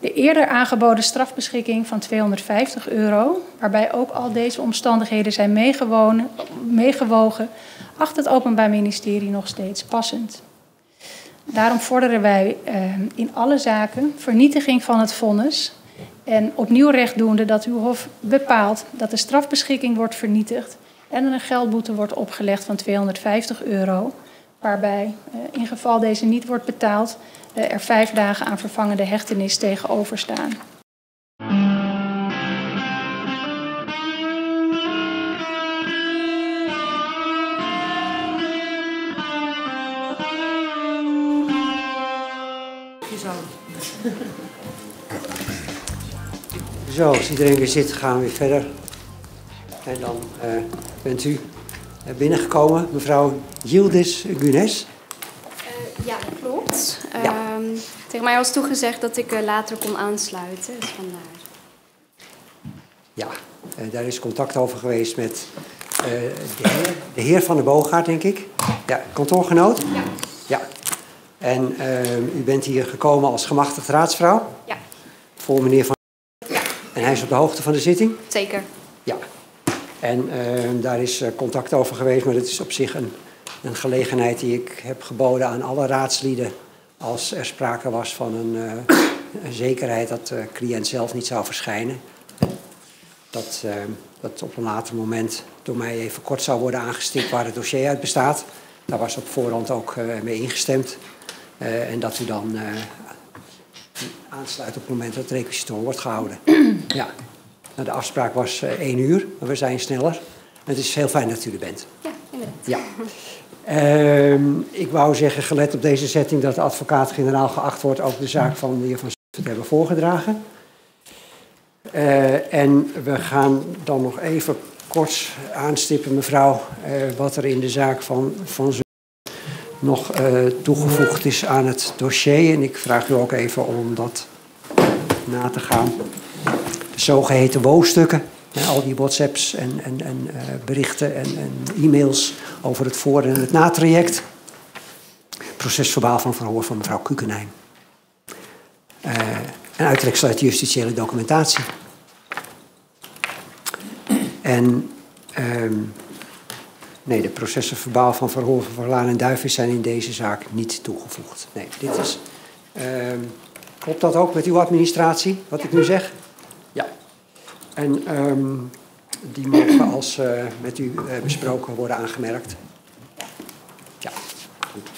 De eerder aangeboden strafbeschikking van 250 euro, waarbij ook al deze omstandigheden zijn meegewogen, acht het Openbaar Ministerie nog steeds passend. Daarom vorderen wij eh, in alle zaken vernietiging van het vonnis en opnieuw rechtdoende dat uw Hof bepaalt dat de strafbeschikking wordt vernietigd en er een geldboete wordt opgelegd van 250 euro, waarbij uh, in geval deze niet wordt betaald uh, er vijf dagen aan vervangende hechtenis tegenover staan. Zo, als iedereen weer zit, gaan we weer verder. En dan uh, bent u binnengekomen, mevrouw Yildiz Gunes. Uh, ja, dat klopt. Ja. Uh, tegen mij was toegezegd dat ik uh, later kon aansluiten, dus vandaar. Ja, daar is contact over geweest met de heer, de, heer, van de Boogaard, denk ik. Ja, kantoorgenoot. Ja. Ja. En u bent hier gekomen als gemachtigd raadsvrouw. Ja. Voor meneer Van ja. En hij is op de hoogte van de zitting? Zeker. Ja. En uh, daar is uh, contact over geweest, maar dat is op zich een, een, gelegenheid die ik heb geboden aan alle raadslieden. Als er sprake was van een, een zekerheid dat de cliënt zelf niet zou verschijnen. Dat, dat op een later moment door mij even kort zou worden aangestipt waar het dossier uit bestaat. Daar was op voorhand ook mee ingestemd. en dat u dan aansluit op het moment dat het requisitor wordt gehouden. ja. Nou, de afspraak was uh, één uur, maar we zijn sneller. Het is heel fijn dat u er bent. Ja, inderdaad. Ja. Uh, ik wou zeggen, gelet op deze setting, dat de advocaat-generaal geacht wordt ook de zaak van de heer Van Zet te hebben voorgedragen. Uh, en we gaan dan nog even kort aanstippen, mevrouw, uh, wat er in de zaak van Van Zet nog toegevoegd is aan het dossier. En ik vraag u ook even om dat na te gaan. Zogeheten WO-stukken, al die WhatsApps en, en, en uh, berichten en, en, e-mails over het voor- en het natraject. Procesverbaal van verhoor van mevrouw Kukenheim. Uh, en uittreksel uit de justitiële documentatie. En um, Nee, de processen verbaal van verhoor van Verlaan en Duivis zijn in deze zaak niet toegevoegd. Nee, dit is. Uh, klopt dat ook met uw administratie, wat ik nu zeg? En um, die mogen als uh, met u uh, besproken worden aangemerkt. Ja, goed.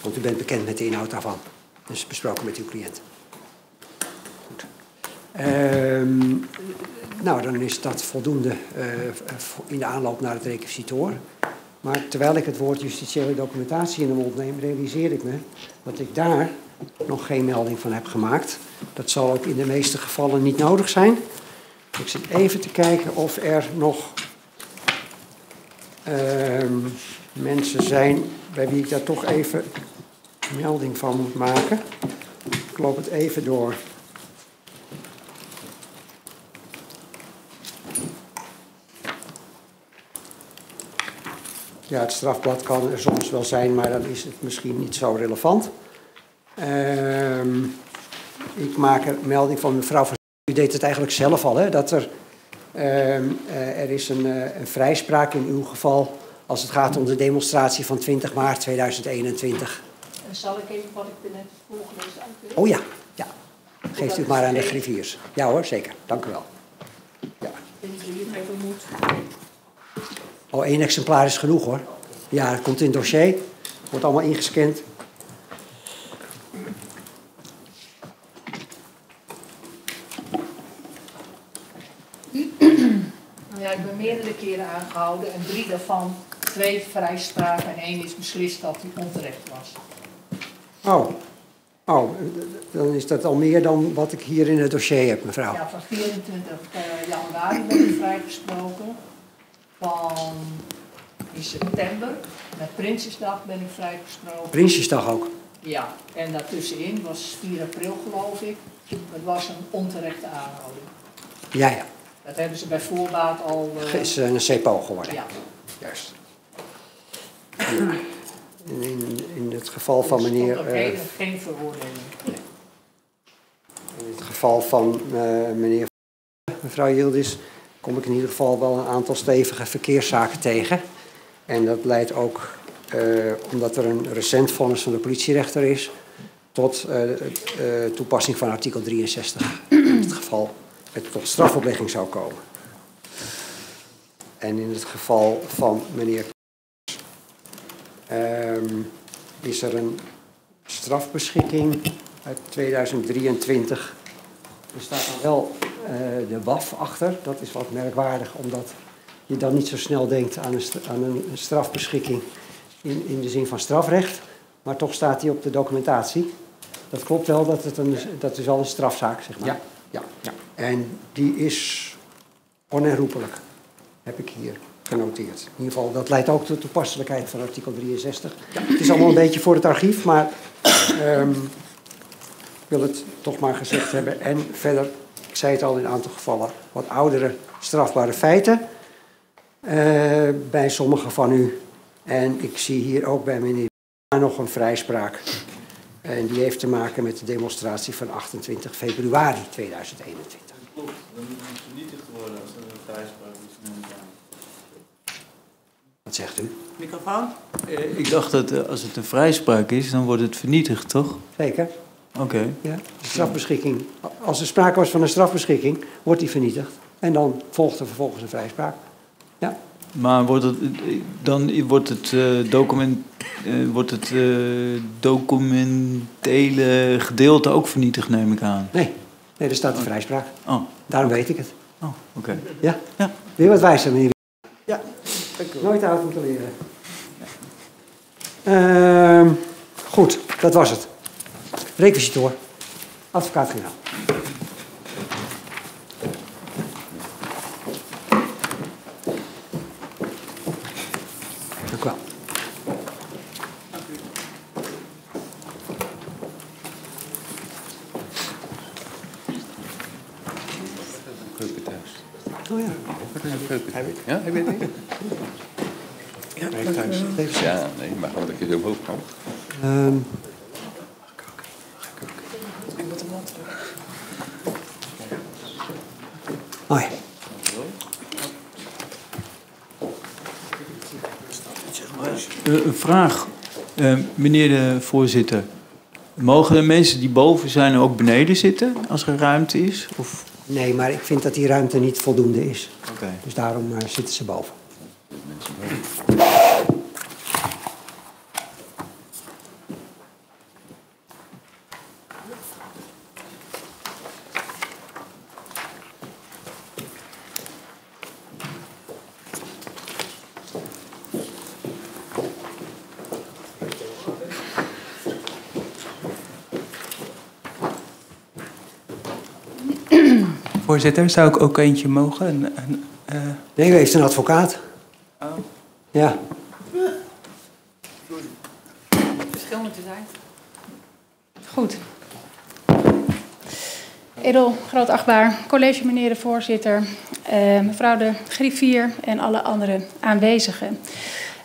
Want u bent bekend met de inhoud daarvan. Dus besproken met uw cliënt. Goed. Um, nou, dan is dat voldoende uh, in de aanloop naar het requisitor. Maar terwijl ik het woord justitiële documentatie in de mond neem, realiseer ik me dat ik daar nog geen melding van heb gemaakt. Dat zal ook in de meeste gevallen niet nodig zijn. Ik zit even te kijken of er nog uh, mensen zijn bij wie ik daar toch even melding van moet maken. Ik loop het even door. Ja, het strafblad kan er soms wel zijn, maar dan is het misschien niet zo relevant. Uh, ik maak er melding van mevrouw deed het eigenlijk zelf al, hè, dat er, uh, er is een, uh, een vrijspraak in uw geval... als het gaat om de demonstratie van 20 maart 2021. En zal ik even wat ik net voorgelezen uitleggen? Oh ja, ja. Geeft u het maar aan de griffiers. Ja hoor, zeker. Dank u wel. Ja. Oh, één exemplaar is genoeg hoor. Ja, het komt in het dossier. Wordt allemaal ingescand. Nou ja, ik ben meerdere keren aangehouden en drie daarvan, twee vrijspraken en één is beslist dat hij onterecht was. Oh. Oh, dan is dat al meer dan wat ik hier in het dossier heb, mevrouw. Ja, van 24 januari ben ik vrijgesproken van in september, met Prinsjesdag ben ik vrijgesproken. Prinsjesdag ook? Ja, en daartussenin was 4 april geloof ik. Het was een onterechte aanhouding. Ja, ja. Dat hebben ze bij voorbaat al... Uh... is een CPO geworden. Ja. Juist. In, in het geval van meneer... Er uh, geen, geen veroordeling. Nee. In het geval van eh, meneer mevrouw Yildiz kom ik in ieder geval wel een aantal stevige verkeerszaken tegen. En dat leidt ook, eh, omdat er een recent vonnis van de politierechter is, tot eh, eh, toepassing van artikel 63. In het geval het tot strafoplegging zou komen. En in het geval van meneer ehm, is er een strafbeschikking uit 2023. Er staat dan wel eh, de WAF achter. Dat is wat merkwaardig, omdat je dan niet zo snel denkt aan een, aan een strafbeschikking in, in de zin van strafrecht. Maar toch staat die op de documentatie. Dat klopt wel, dat, het een, dat is wel een strafzaak, zeg maar. Ja. ja. ja. En die is onherroepelijk, heb ik hier genoteerd. In ieder geval, dat leidt ook tot toepasselijkheid van artikel 63. Het is allemaal een beetje voor het archief, maar ehm, ik wil het toch maar gezegd hebben. En verder, ik zei het al in een aantal gevallen, wat oudere strafbare feiten eh, bij sommigen van u. En ik zie hier ook bij meneer nog een vrijspraak. En die heeft te maken met de demonstratie van 28 februari 2021. Klopt, dan moet het vernietigd worden als er een vrijspraak is. neem ik aan. Wat zegt u? Microfoon? Eh, Ik dacht dat eh, als het een vrijspraak is, dan wordt het vernietigd, toch? Zeker. Oké. Ja, de strafbeschikking. Als er sprake was van een strafbeschikking, wordt die vernietigd. En dan volgt er vervolgens een vrijspraak. Ja, Maar wordt het, eh, dan wordt het, eh, document, eh, wordt het eh, documentele gedeelte ook vernietigd, neem ik aan. nee. Nee, er staat een vrijspraak. Oh, Daarom weet ik het. oh oké. Ja? Ja. Weer wat wijzer, meneer. Ja, dank u. Nooit oud moeten leren. Ehm, goed, dat was het. Requisitor. Advocaat-generaal. Dank u wel. Keuken thuis. Oh ja. Heb je Ja, heb je het niet? Ja, even thuis. Even Ja, nee, maar gewoon dat je zo omhoog kan. Ehm, Oh ja. Eh, een vraag, Eh, meneer de voorzitter. Mogen de mensen die boven zijn ook beneden zitten als er ruimte is? Of... Nee, maar ik vind dat die ruimte niet voldoende is. Dus daarom eh, zitten ze boven. Voorzitter, zou ik ook eentje mogen? Een, een, Nee, u heeft een advocaat. Oh. Ja. Verschil moet er zijn. Goed. Edel, groot achtbaar, college meneer de voorzitter, eh, mevrouw de griffier en alle andere aanwezigen.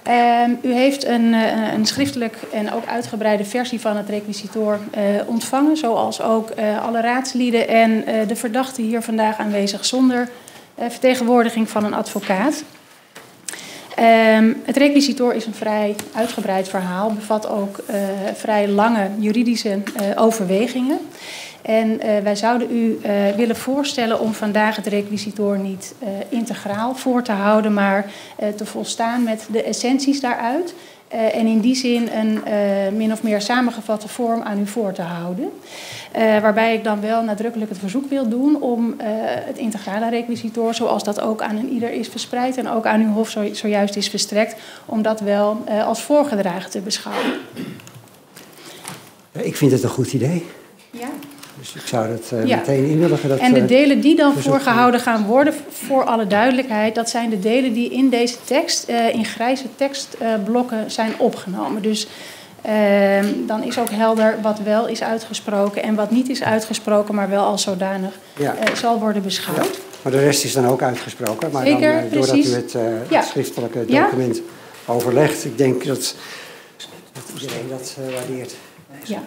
Ehm, u heeft een, eh, een schriftelijk en ook uitgebreide versie van het requisitoor eh, ontvangen, zoals ook eh, alle raadslieden en eh, de verdachte hier vandaag aanwezig zonder vertegenwoordiging van een advocaat. Ehm, het requisitoor is een vrij uitgebreid verhaal, bevat ook eh, vrij lange juridische eh, overwegingen. En eh, wij zouden u eh, willen voorstellen om vandaag het requisitoor niet eh, integraal voor te houden, maar eh, te volstaan met de essenties daaruit. Eh, en in die zin een eh, min of meer samengevatte vorm aan u voor te houden. Eh, waarbij ik dan wel nadrukkelijk het verzoek wil doen om het integrale requisitoor, zoals dat ook aan een ieder is verspreid en ook aan uw hof zo, zojuist is verstrekt, om dat wel als voorgedragen te beschouwen. Ik vind het een goed idee. Ja. Dus ik zou dat eh, Ja. meteen inwilligen. Dat, En de eh, delen die dan voorgehouden gaan worden, voor alle duidelijkheid, dat zijn de delen die in deze tekst, eh, in grijze tekstblokken, zijn opgenomen. Dus ehm, dan is ook helder wat wel is uitgesproken en wat niet is uitgesproken, maar wel als zodanig ja. zal worden beschouwd. Maar de rest is dan ook uitgesproken. Maar Zeker, dan, doordat precies. u het, schriftelijke document overlegt, ik denk dat, dat iedereen dat waardeert. Ja.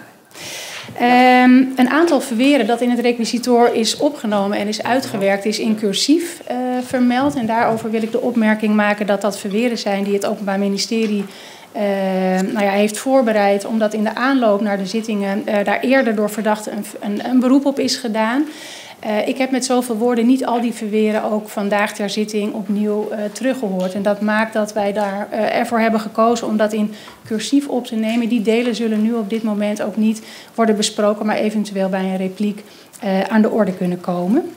Ehm, een aantal verweren dat in het requisitor is opgenomen en is uitgewerkt, is in cursief uh, vermeld. En daarover wil ik de opmerking maken dat dat verweren zijn die het Openbaar Ministerie uh, nou ja, heeft voorbereid, omdat in de aanloop naar de zittingen uh, daar eerder door verdachten een, een beroep op is gedaan. Uh, ik heb met zoveel woorden niet al die verweren ook vandaag ter zitting opnieuw uh, teruggehoord. En dat maakt dat wij daar uh, ervoor hebben gekozen om dat in cursief op te nemen. Die delen zullen nu op dit moment ook niet worden besproken, maar eventueel bij een repliek aan de orde kunnen komen.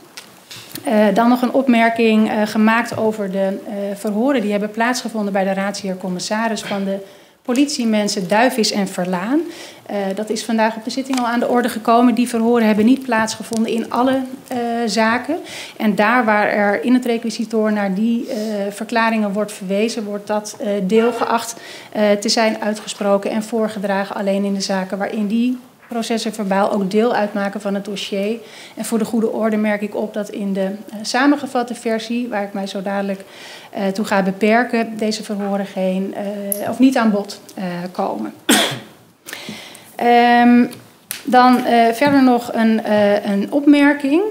dan nog een opmerking gemaakt over de verhoren die hebben plaatsgevonden bij de raadsheer commissaris van de politiemensen Duivis en Verlaan. Uh, dat is vandaag op de zitting al aan de orde gekomen. Die verhoren hebben niet plaatsgevonden in alle uh, zaken. En daar waar er in het requisitor naar die uh, verklaringen wordt verwezen, wordt dat deel geacht te zijn uitgesproken en voorgedragen alleen in de zaken waarin die processen verbaal ook deel uitmaken van het dossier. En voor de goede orde merk ik op dat in de uh, samengevatte versie, waar ik mij zo dadelijk uh, toe ga beperken, deze verhoren geen, uh, of niet aan bod komen. um, dan verder nog een, een opmerking.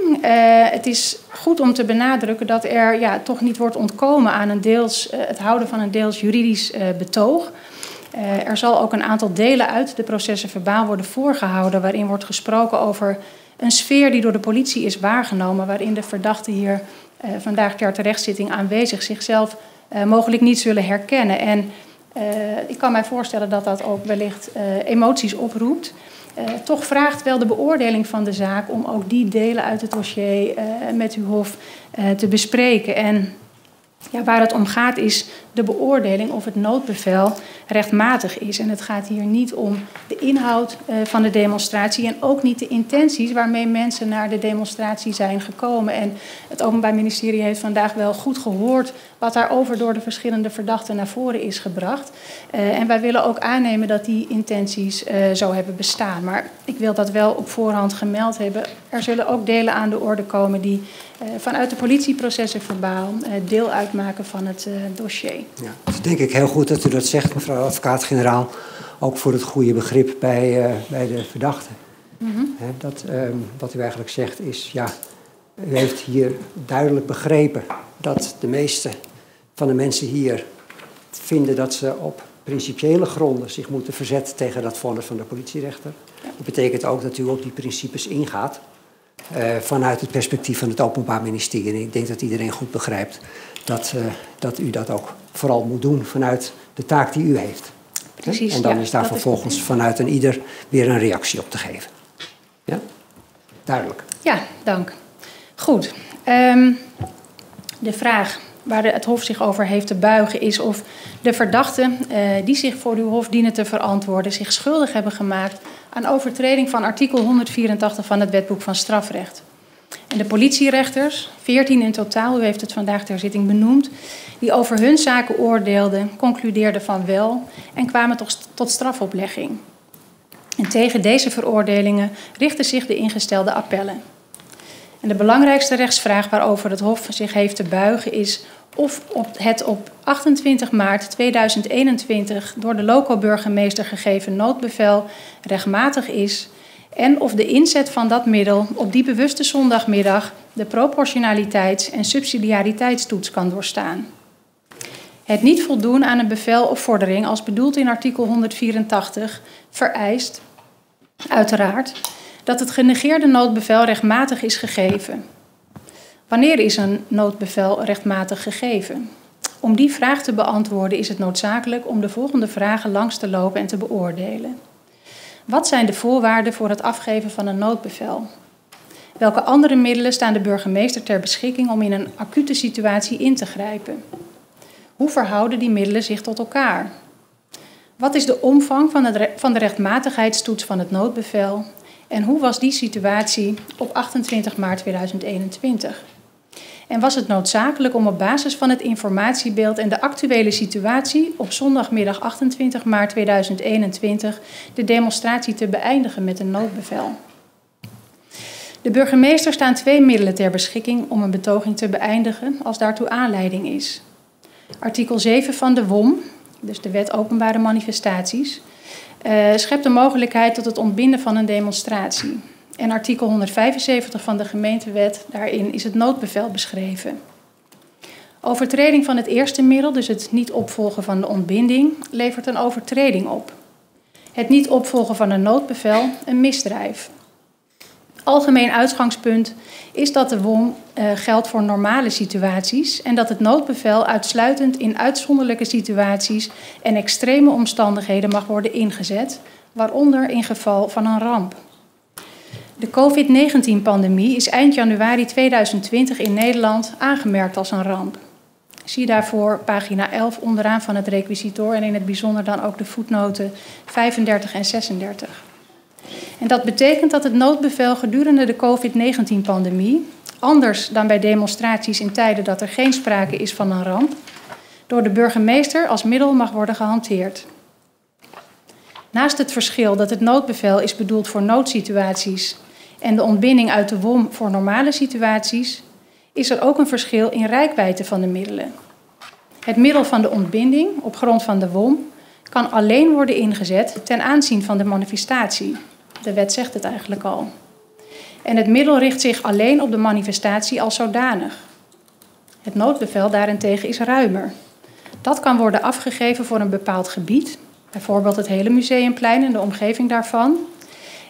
het is goed om te benadrukken dat er ja, toch niet wordt ontkomen aan een deels, het houden van een deels juridisch betoog. Uh, er zal ook een aantal delen uit de processen verbaal worden voorgehouden, waarin wordt gesproken over een sfeer die door de politie is waargenomen, waarin de verdachten hier uh, vandaag ter terechtzitting aanwezig zichzelf uh, mogelijk niet zullen herkennen. En ik kan mij voorstellen dat dat ook wellicht emoties oproept. toch vraagt wel de beoordeling van de zaak om ook die delen uit het dossier met uw hof te bespreken. En ja, waar het om gaat is de beoordeling of het noodbevel rechtmatig is. En het gaat hier niet om de inhoud uh, van de demonstratie en ook niet de intenties waarmee mensen naar de demonstratie zijn gekomen. En het Openbaar Ministerie heeft vandaag wel goed gehoord wat daarover door de verschillende verdachten naar voren is gebracht. Uh, en wij willen ook aannemen dat die intenties uh, zo hebben bestaan. Maar ik wil dat wel op voorhand gemeld hebben. Er zullen ook delen aan de orde komen die vanuit de politieprocessen verbaal deel uitmaken van het dossier. Ja, dus denk ik heel goed dat u dat zegt, mevrouw advocaat-generaal. Ook voor het goede begrip bij, uh, bij de verdachten. Mm -hmm. He, dat, um, wat u eigenlijk zegt is, ja, u heeft hier duidelijk begrepen dat de meeste van de mensen hier vinden dat ze op principiële gronden zich moeten verzetten tegen dat vonnis van de politierechter. Dat betekent ook dat u op die principes ingaat. Uh, vanuit het perspectief van het Openbaar Ministerie. En ik denk dat iedereen goed begrijpt dat, uh, dat u dat ook vooral moet doen vanuit de taak die u heeft. Precies, en dan ja, is daar vervolgens vanuit een ieder weer een reactie op te geven. Ja? Duidelijk. Ja, dank. Goed. Um, de vraag waar het Hof zich over heeft te buigen is of de verdachten uh, die zich voor uw Hof dienen te verantwoorden zich schuldig hebben gemaakt aan overtreding van artikel 184 van het Wetboek van Strafrecht. En de politierechters, 14 in totaal, u heeft het vandaag ter zitting benoemd, die over hun zaken oordeelden, concludeerden van wel en kwamen tot, strafoplegging. En tegen deze veroordelingen richten zich de ingestelde appellen. En de belangrijkste rechtsvraag waarover het Hof zich heeft te buigen is of op het op 28 maart 2021 door de loco-burgemeester gegeven noodbevel rechtmatig is en of de inzet van dat middel op die bewuste zondagmiddag de proportionaliteits- en subsidiariteitstoets kan doorstaan. Het niet voldoen aan een bevel of vordering, als bedoeld in artikel 184, vereist, uiteraard, dat het genegeerde noodbevel rechtmatig is gegeven. Wanneer is een noodbevel rechtmatig gegeven? Om die vraag te beantwoorden is het noodzakelijk om de volgende vragen langs te lopen en te beoordelen. Wat zijn de voorwaarden voor het afgeven van een noodbevel? Welke andere middelen staan de burgemeester ter beschikking om in een acute situatie in te grijpen? Hoe verhouden die middelen zich tot elkaar? Wat is de omvang van, het, van de rechtmatigheidstoets van het noodbevel? En hoe was die situatie op 28 maart 2021? En was het noodzakelijk om op basis van het informatiebeeld en de actuele situatie op zondagmiddag 28 maart 2021 de demonstratie te beëindigen met een noodbevel? De burgemeester staan twee middelen ter beschikking om een betoging te beëindigen als daartoe aanleiding is. Artikel 7 van de WOM, dus de Wet Openbare Manifestaties, uh, schept de mogelijkheid tot het ontbinden van een demonstratie. En artikel 175 van de gemeentewet, daarin is het noodbevel beschreven. Overtreding van het eerste middel, dus het niet opvolgen van de ontbinding, levert een overtreding op. Het niet opvolgen van een noodbevel een misdrijf. Algemeen uitgangspunt is dat de WOM uh, geldt voor normale situaties en dat het noodbevel uitsluitend in uitzonderlijke situaties en extreme omstandigheden mag worden ingezet, waaronder in geval van een ramp. De COVID-19-pandemie is eind januari 2020 in Nederland aangemerkt als een ramp. Zie daarvoor pagina 11 onderaan van het requisitor en in het bijzonder dan ook de voetnoten 35 en 36. En dat betekent dat het noodbevel gedurende de COVID-19-pandemie, anders dan bij demonstraties in tijden dat er geen sprake is van een ramp, door de burgemeester als middel mag worden gehanteerd. Naast het verschil dat het noodbevel is bedoeld voor noodsituaties en de ontbinding uit de WOM voor normale situaties, is er ook een verschil in rijkwijde van de middelen. Het middel van de ontbinding op grond van de WOM kan alleen worden ingezet ten aanzien van de manifestatie. De wet zegt het eigenlijk al. En het middel richt zich alleen op de manifestatie als zodanig. Het noodbevel daarentegen is ruimer. Dat kan worden afgegeven voor een bepaald gebied, bijvoorbeeld het hele museumplein en de omgeving daarvan,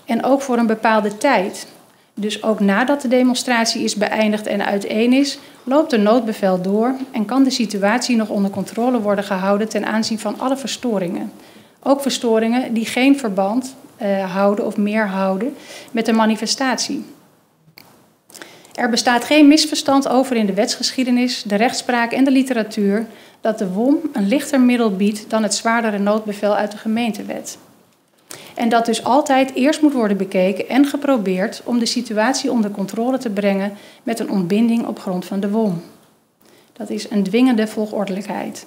en ook voor een bepaalde tijd. Dus ook nadat de demonstratie is beëindigd en uiteen is, loopt de noodbevel door en kan de situatie nog onder controle worden gehouden ten aanzien van alle verstoringen. Ook verstoringen die geen verband uh, houden of meer houden met de manifestatie. Er bestaat geen misverstand over in de wetsgeschiedenis, de rechtspraak en de literatuur dat de WOM een lichter middel biedt dan het zwaardere noodbevel uit de gemeentewet. En dat dus altijd eerst moet worden bekeken en geprobeerd om de situatie onder controle te brengen met een ontbinding op grond van de WOM. Dat is een dwingende volgordelijkheid.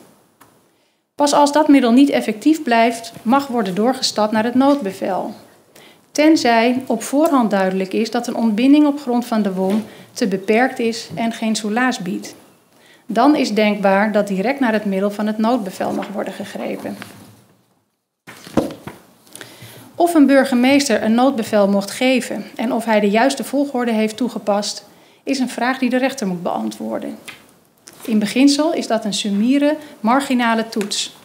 Pas als dat middel niet effectief blijft, mag worden doorgestapt naar het noodbevel. Tenzij op voorhand duidelijk is dat een ontbinding op grond van de WOM te beperkt is en geen soelaas biedt. Dan is denkbaar dat direct naar het middel van het noodbevel mag worden gegrepen. Of een burgemeester een noodbevel mocht geven en of hij de juiste volgorde heeft toegepast, is een vraag die de rechter moet beantwoorden. In beginsel is dat een summiere, marginale toets.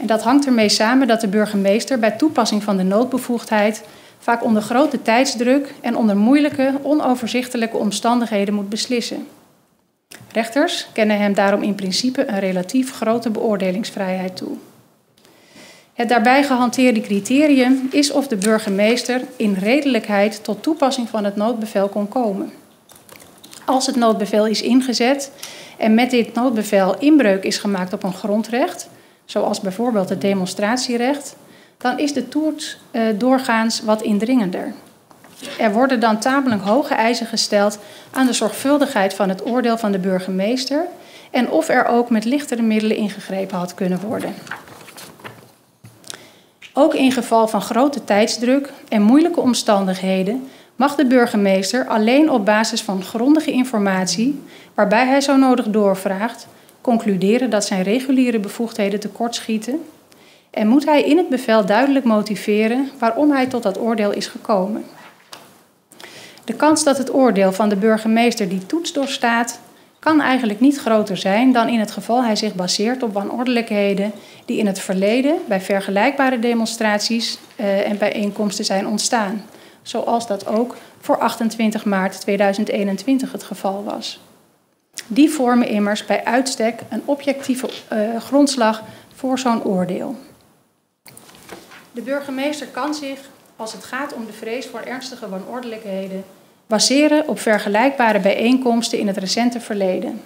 En dat hangt ermee samen dat de burgemeester bij toepassing van de noodbevoegdheid vaak onder grote tijdsdruk en onder moeilijke, onoverzichtelijke omstandigheden moet beslissen. Rechters kennen hem daarom in principe een relatief grote beoordelingsvrijheid toe. Het daarbij gehanteerde criterium is of de burgemeester in redelijkheid tot toepassing van het noodbevel kon komen. Als het noodbevel is ingezet en met dit noodbevel inbreuk is gemaakt op een grondrecht, zoals bijvoorbeeld het demonstratierecht, dan is de toets uh, doorgaans wat indringender. Er worden dan tamelijk hoge eisen gesteld aan de zorgvuldigheid van het oordeel van de burgemeester en of er ook met lichtere middelen ingegrepen had kunnen worden. Ook in geval van grote tijdsdruk en moeilijke omstandigheden mag de burgemeester alleen op basis van grondige informatie, waarbij hij zo nodig doorvraagt, concluderen dat zijn reguliere bevoegdheden tekortschieten en moet hij in het bevel duidelijk motiveren waarom hij tot dat oordeel is gekomen. De kans dat het oordeel van de burgemeester die toets doorstaat, kan eigenlijk niet groter zijn dan in het geval hij zich baseert op wanordelijkheden die in het verleden bij vergelijkbare demonstraties uh, en bijeenkomsten zijn ontstaan, zoals dat ook voor 28 maart 2021 het geval was. Die vormen immers bij uitstek een objectieve uh, grondslag voor zo'n oordeel. De burgemeester kan zich, als het gaat om de vrees voor ernstige wanordelijkheden, baseren op vergelijkbare bijeenkomsten in het recente verleden.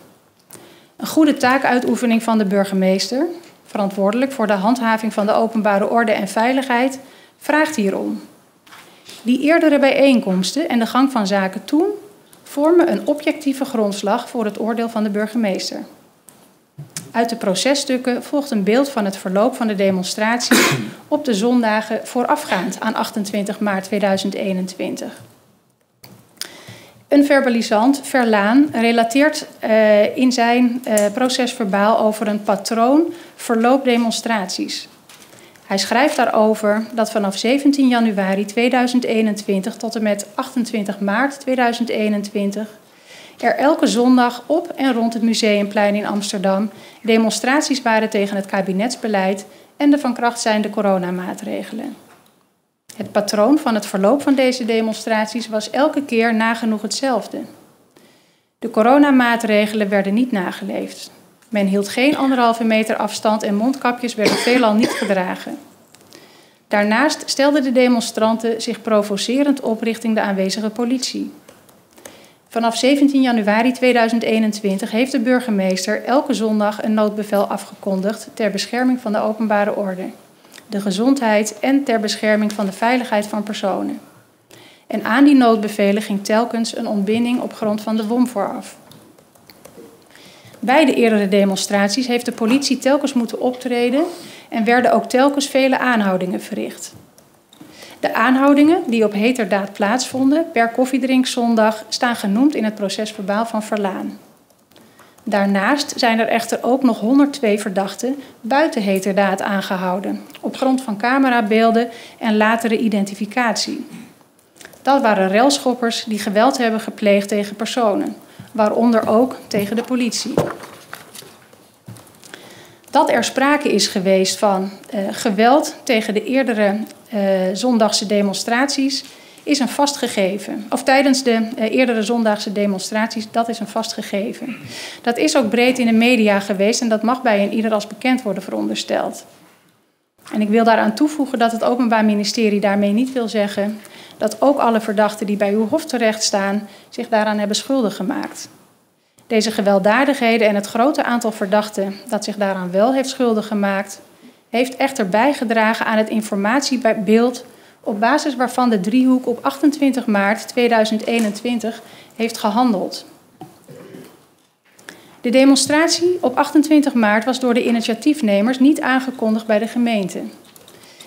Een goede taakuitoefening van de burgemeester, verantwoordelijk voor de handhaving van de openbare orde en veiligheid, vraagt hierom. Die eerdere bijeenkomsten en de gang van zaken toen vormen een objectieve grondslag voor het oordeel van de burgemeester. Uit de processtukken volgt een beeld van het verloop van de demonstratie op de zondagen voorafgaand aan 28 maart 2021. Een verbalisant, Verlaan, relateert uh, in zijn uh, procesverbaal over een patroon verloop demonstraties. Hij schrijft daarover dat vanaf 17 januari 2021 tot en met 28 maart 2021 er elke zondag op en rond het Museumplein in Amsterdam demonstraties waren tegen het kabinetsbeleid en de van kracht zijnde coronamaatregelen. Het patroon van het verloop van deze demonstraties was elke keer nagenoeg hetzelfde. De coronamaatregelen werden niet nageleefd. Men hield geen anderhalve meter afstand en mondkapjes werden veelal niet gedragen. Daarnaast stelden de demonstranten zich provocerend op richting de aanwezige politie. Vanaf 17 januari 2021 heeft de burgemeester elke zondag een noodbevel afgekondigd ter bescherming van de openbare orde, de gezondheid en ter bescherming van de veiligheid van personen. En aan die noodbevelen ging telkens een ontbinding op grond van de WOM vooraf. Bij de eerdere demonstraties heeft de politie telkens moeten optreden en werden ook telkens vele aanhoudingen verricht. De aanhoudingen die op heterdaad plaatsvonden per koffiedrinkzondag staan genoemd in het procesverbaal van Verlaan. Daarnaast zijn er echter ook nog 102 verdachten buiten heterdaad aangehouden, op grond van camerabeelden en latere identificatie. Dat waren relschoppers die geweld hebben gepleegd tegen personen, waaronder ook tegen de politie. Dat er sprake is geweest van uh, geweld tegen de eerdere uh, zondagse demonstraties is een vast gegeven. Of tijdens de uh, eerdere zondagse demonstraties, dat is een vast gegeven. Dat is ook breed in de media geweest en dat mag bij een ieder als bekend worden verondersteld. En ik wil daaraan toevoegen dat het Openbaar Ministerie daarmee niet wil zeggen dat ook alle verdachten die bij uw hof terecht staan zich daaraan hebben schuldig gemaakt. Deze gewelddadigheden en het grote aantal verdachten dat zich daaraan wel heeft schuldig gemaakt, heeft echter bijgedragen aan het informatiebeeld op basis waarvan de driehoek op 28 maart 2021 heeft gehandeld. De demonstratie op 28 maart was door de initiatiefnemers niet aangekondigd bij de gemeente.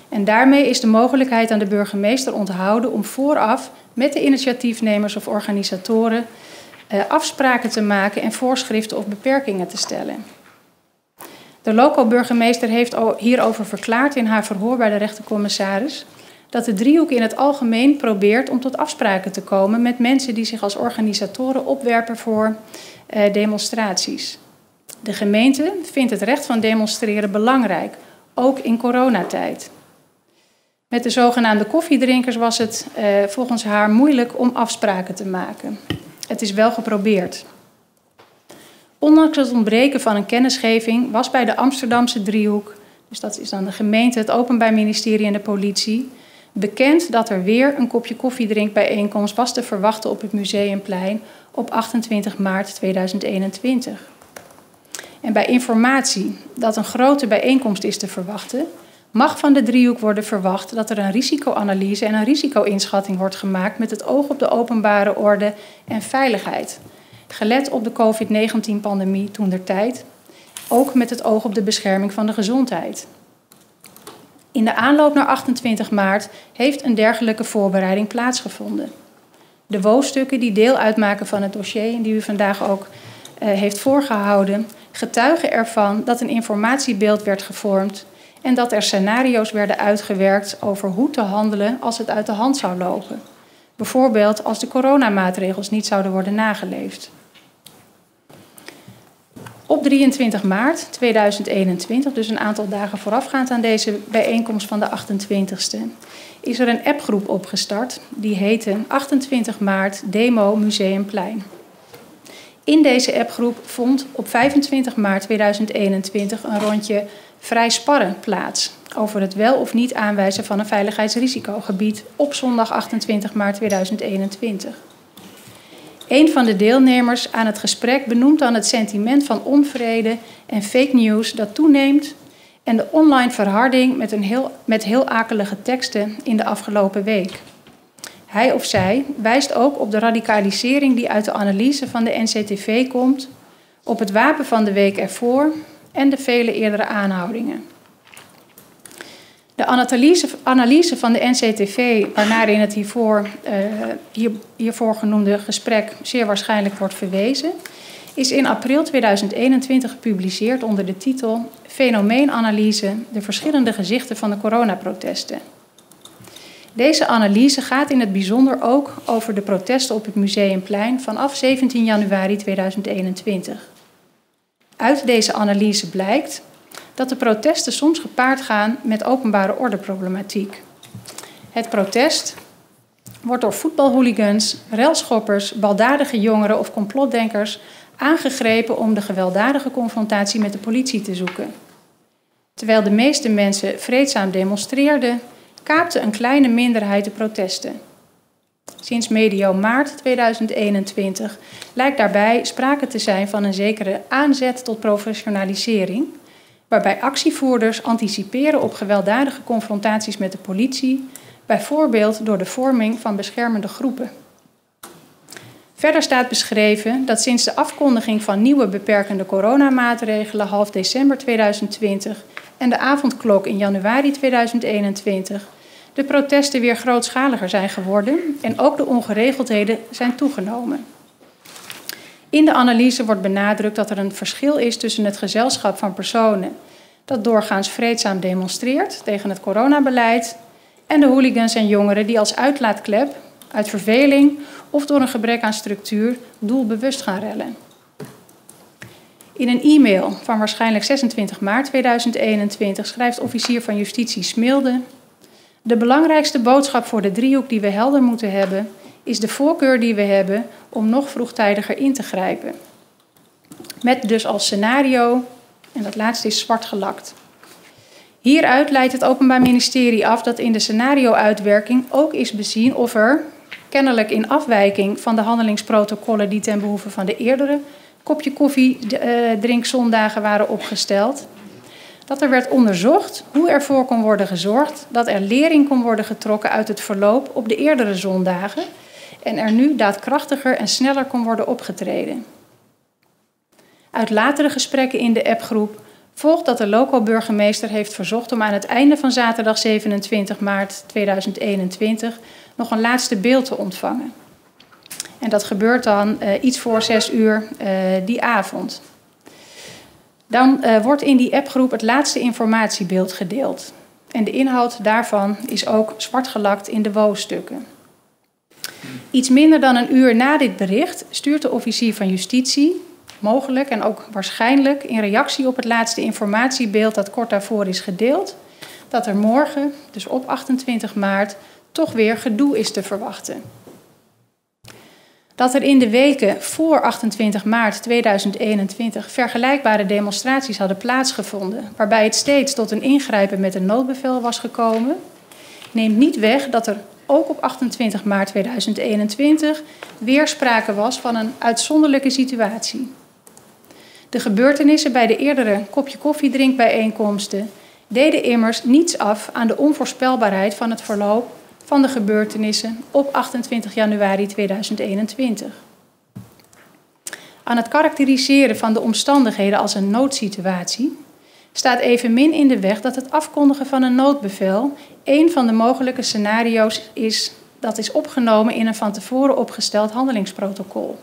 En daarmee is de mogelijkheid aan de burgemeester onthouden om vooraf met de initiatiefnemers of organisatoren uh, afspraken te maken en voorschriften of beperkingen te stellen. De loco-burgemeester heeft hierover verklaard in haar verhoor bij de rechtercommissaris dat de driehoek in het algemeen probeert om tot afspraken te komen met mensen die zich als organisatoren opwerpen voor uh, demonstraties. De gemeente vindt het recht van demonstreren belangrijk, ook in coronatijd. Met de zogenaamde koffiedrinkers was het uh, volgens haar moeilijk om afspraken te maken. Het is wel geprobeerd. Ondanks het ontbreken van een kennisgeving was bij de Amsterdamse driehoek, dus dat is dan de gemeente, het Openbaar Ministerie en de politie, bekend dat er weer een kopje koffiedrinkbijeenkomst was te verwachten op het Museumplein op 28 maart 2021. En bij informatie dat een grote bijeenkomst is te verwachten, mag van de driehoek worden verwacht dat er een risicoanalyse en een risico-inschatting wordt gemaakt met het oog op de openbare orde en veiligheid. Gelet op de COVID-19-pandemie toen der tijd, ook met het oog op de bescherming van de gezondheid. In de aanloop naar 28 maart heeft een dergelijke voorbereiding plaatsgevonden. De woonstukken die deel uitmaken van het dossier en die u vandaag ook uh, heeft voorgehouden, getuigen ervan dat een informatiebeeld werd gevormd en dat er scenario's werden uitgewerkt over hoe te handelen als het uit de hand zou lopen. Bijvoorbeeld als de coronamaatregels niet zouden worden nageleefd. Op 23 maart 2021, dus een aantal dagen voorafgaand aan deze bijeenkomst van de 28e, is er een appgroep opgestart die heette 28 maart Demo Museumplein. In deze appgroep vond op 25 maart 2021 een rondje vrij sparren plaats over het wel of niet aanwijzen van een veiligheidsrisicogebied op zondag 28 maart 2021. Een van de deelnemers aan het gesprek benoemt dan het sentiment van onvrede en fake news dat toeneemt en de online verharding met, een heel, met heel akelige teksten in de afgelopen week. Hij of zij wijst ook op de radicalisering die uit de analyse van de NCTV komt, op het wapen van de week ervoor en de vele eerdere aanhoudingen. De analyse, analyse van de NCTV, waarnaar in het hiervoor, uh, hier, hiervoor genoemde gesprek zeer waarschijnlijk wordt verwezen, is in april 2021 gepubliceerd onder de titel Fenomeenanalyse: de verschillende gezichten van de coronaprotesten. Deze analyse gaat in het bijzonder ook over de protesten op het Museumplein vanaf 17 januari 2021. Uit deze analyse blijkt dat de protesten soms gepaard gaan met openbare ordeproblematiek. Het protest wordt door voetbalhooligans, relschoppers, baldadige jongeren of complotdenkers aangegrepen om de gewelddadige confrontatie met de politie te zoeken. Terwijl de meeste mensen vreedzaam demonstreerden, kaapte een kleine minderheid de protesten. Sinds medio maart 2021 lijkt daarbij sprake te zijn van een zekere aanzet tot professionalisering, waarbij actievoerders anticiperen op gewelddadige confrontaties met de politie, bijvoorbeeld door de vorming van beschermende groepen. Verder staat beschreven dat sinds de afkondiging van nieuwe beperkende coronamaatregelen half december 2020 en de avondklok in januari 2021 de protesten weer grootschaliger zijn geworden en ook de ongeregeldheden zijn toegenomen. In de analyse wordt benadrukt dat er een verschil is tussen het gezelschap van personen dat doorgaans vreedzaam demonstreert tegen het coronabeleid en de hooligans en jongeren die als uitlaatklep, uit verveling of door een gebrek aan structuur doelbewust gaan rellen. In een e-mail van waarschijnlijk 26 maart 2021 schrijft officier van justitie Smilde de belangrijkste boodschap voor de driehoek die we helder moeten hebben, is de voorkeur die we hebben om nog vroegtijdiger in te grijpen. Met dus als scenario, en dat laatste is zwart gelakt. Hieruit leidt het Openbaar Ministerie af dat in de scenario-uitwerking ook is bezien of er, kennelijk in afwijking van de handelingsprotocollen die ten behoeve van de eerdere kopje koffie uh, drinkzondagen waren opgesteld, dat er werd onderzocht hoe ervoor kon worden gezorgd dat er lering kon worden getrokken uit het verloop op de eerdere zondagen en er nu daadkrachtiger en sneller kon worden opgetreden. Uit latere gesprekken in de appgroep volgt dat de loco-burgemeester heeft verzocht om aan het einde van zaterdag 27 maart 2021 nog een laatste beeld te ontvangen. En dat gebeurt dan uh, iets voor zes uur uh, die avond. Dan uh, wordt in die appgroep het laatste informatiebeeld gedeeld. En de inhoud daarvan is ook zwart gelakt in de WO-stukken. Iets minder dan een uur na dit bericht stuurt de officier van justitie, mogelijk en ook waarschijnlijk in reactie op het laatste informatiebeeld dat kort daarvoor is gedeeld, dat er morgen, dus op 28 maart, toch weer gedoe is te verwachten. Dat er in de weken voor 28 maart 2021 vergelijkbare demonstraties hadden plaatsgevonden, waarbij het steeds tot een ingrijpen met een noodbevel was gekomen, neemt niet weg dat er ook op 28 maart 2021 weer sprake was van een uitzonderlijke situatie. De gebeurtenissen bij de eerdere kopje koffiedrinkbijeenkomsten deden immers niets af aan de onvoorspelbaarheid van het verloop van de gebeurtenissen op 28 januari 2021. Aan het karakteriseren van de omstandigheden als een noodsituatie staat evenmin in de weg dat het afkondigen van een noodbevel een van de mogelijke scenario's is dat is opgenomen in een van tevoren opgesteld handelingsprotocol.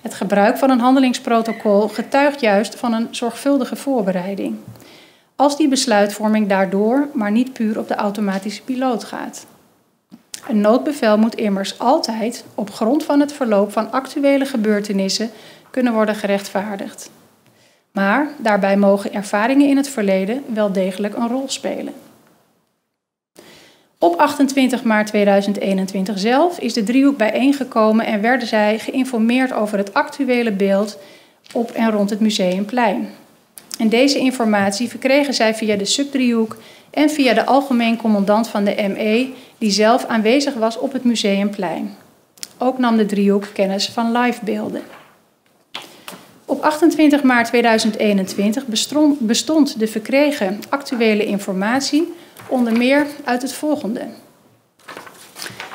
Het gebruik van een handelingsprotocol getuigt juist van een zorgvuldige voorbereiding. Als die besluitvorming daardoor maar niet puur op de automatische piloot gaat. Een noodbevel moet immers altijd op grond van het verloop van actuele gebeurtenissen kunnen worden gerechtvaardigd. Maar daarbij mogen ervaringen in het verleden wel degelijk een rol spelen. Op 28 maart 2021 zelf is de driehoek bijeengekomen en werden zij geïnformeerd over het actuele beeld op en rond het Museumplein. En deze informatie verkregen zij via de subdriehoek en via de algemeen commandant van de ME, die zelf aanwezig was op het Museumplein. Ook nam de driehoek kennis van livebeelden. Op 28 maart 2021 bestond de verkregen actuele informatie onder meer uit het volgende.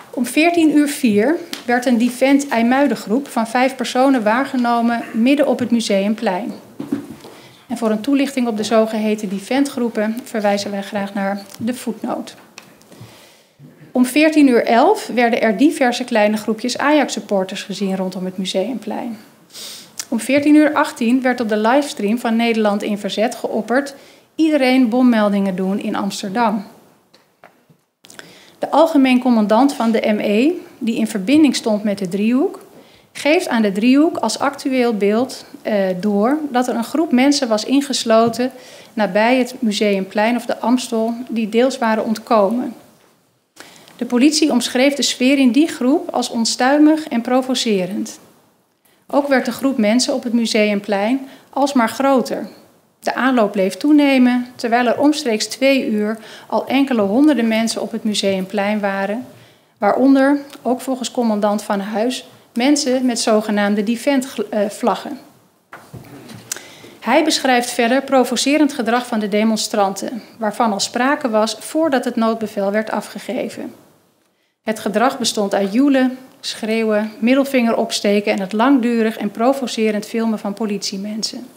Om 14 uur 4 werd een Divent IJmuidengroep van vijf personen waargenomen midden op het Museumplein. En voor een toelichting op de zogeheten defendgroepen verwijzen wij graag naar de voetnoot. Om 14.11 uur 11 werden er diverse kleine groepjes Ajax-supporters gezien rondom het Museumplein. Om 14 uur 18 werd op de livestream van Nederland in Verzet geopperd iedereen bommeldingen doen in Amsterdam. De algemeen commandant van de ME, die in verbinding stond met de driehoek, geeft aan de driehoek als actueel beeld eh, door dat er een groep mensen was ingesloten nabij het Museumplein of de Amstel, die deels waren ontkomen. De politie omschreef de sfeer in die groep als onstuimig en provocerend. Ook werd de groep mensen op het Museumplein alsmaar groter. De aanloop bleef toenemen, terwijl er omstreeks twee uur al enkele honderden mensen op het Museumplein waren, waaronder, ook volgens commandant van Huis, mensen met zogenaamde defend-vlaggen. Hij beschrijft verder provocerend gedrag van de demonstranten, waarvan al sprake was voordat het noodbevel werd afgegeven. Het gedrag bestond uit joelen, schreeuwen, middelvinger opsteken en het langdurig en provocerend filmen van politiemensen.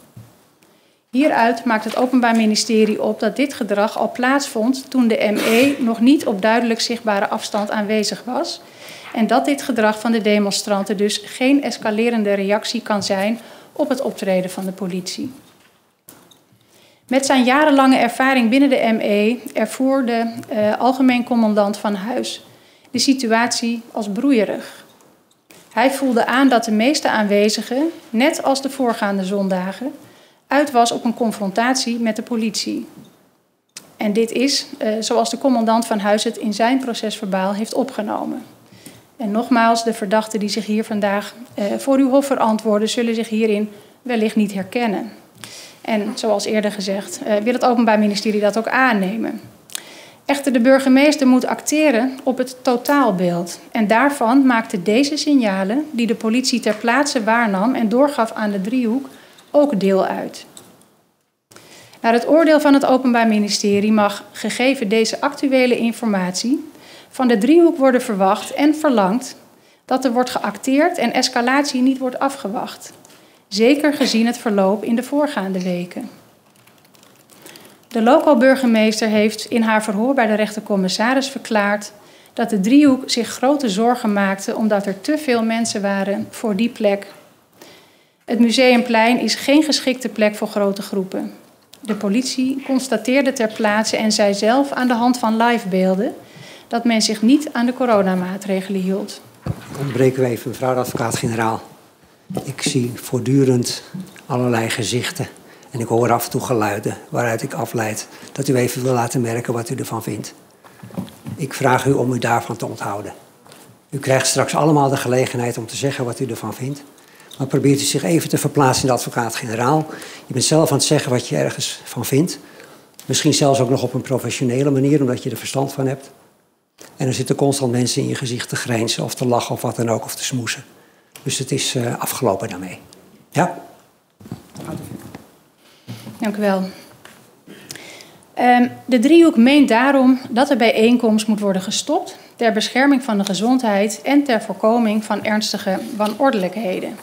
Hieruit maakt het Openbaar Ministerie op dat dit gedrag al plaatsvond toen de ME nog niet op duidelijk zichtbare afstand aanwezig was en dat dit gedrag van de demonstranten dus geen escalerende reactie kan zijn op het optreden van de politie. Met zijn jarenlange ervaring binnen de ME ervoer de uh, algemeen commandant van huis de situatie als broeierig. Hij voelde aan dat de meeste aanwezigen, net als de voorgaande zondagen, uit was op een confrontatie met de politie. En dit is uh, zoals de commandant van huis het in zijn procesverbaal heeft opgenomen. En nogmaals, de verdachten die zich hier vandaag uh, voor uw hof verantwoorden, zullen zich hierin wellicht niet herkennen. En zoals eerder gezegd, uh, wil het Openbaar Ministerie dat ook aannemen. Echter, de burgemeester moet acteren op het totaalbeeld. En daarvan maakte deze signalen, die de politie ter plaatse waarnam en doorgaf aan de driehoek, ook deel uit. Naar het oordeel van het Openbaar Ministerie mag, gegeven deze actuele informatie, van de driehoek worden verwacht en verlangd dat er wordt geacteerd en escalatie niet wordt afgewacht. Zeker gezien het verloop in de voorgaande weken. De loco-burgemeester heeft in haar verhoor bij de rechtercommissaris verklaard dat de driehoek zich grote zorgen maakte omdat er te veel mensen waren voor die plek. Het museumplein is geen geschikte plek voor grote groepen. De politie constateerde ter plaatse en zei zelf aan de hand van livebeelden dat men zich niet aan de coronamaatregelen hield. Ontbreken we even, mevrouw de advocaat-generaal. Ik zie voortdurend allerlei gezichten en ik hoor af en toe geluiden waaruit ik afleid dat u even wil laten merken wat u ervan vindt. Ik vraag u om u daarvan te onthouden. U krijgt straks allemaal de gelegenheid om te zeggen wat u ervan vindt. Maar probeert u zich even te verplaatsen in de advocaat-generaal. Je bent zelf aan het zeggen wat je ergens van vindt. Misschien zelfs ook nog op een professionele manier, omdat je er verstand van hebt. En er zitten constant mensen in je gezicht te grijnzen of te lachen of wat dan ook, of te smoesen. Dus het is uh, afgelopen daarmee. Ja? Dank u wel. Um, de driehoek meent daarom dat de bijeenkomst moet worden gestopt ter bescherming van de gezondheid en ter voorkoming van ernstige wanordelijkheden.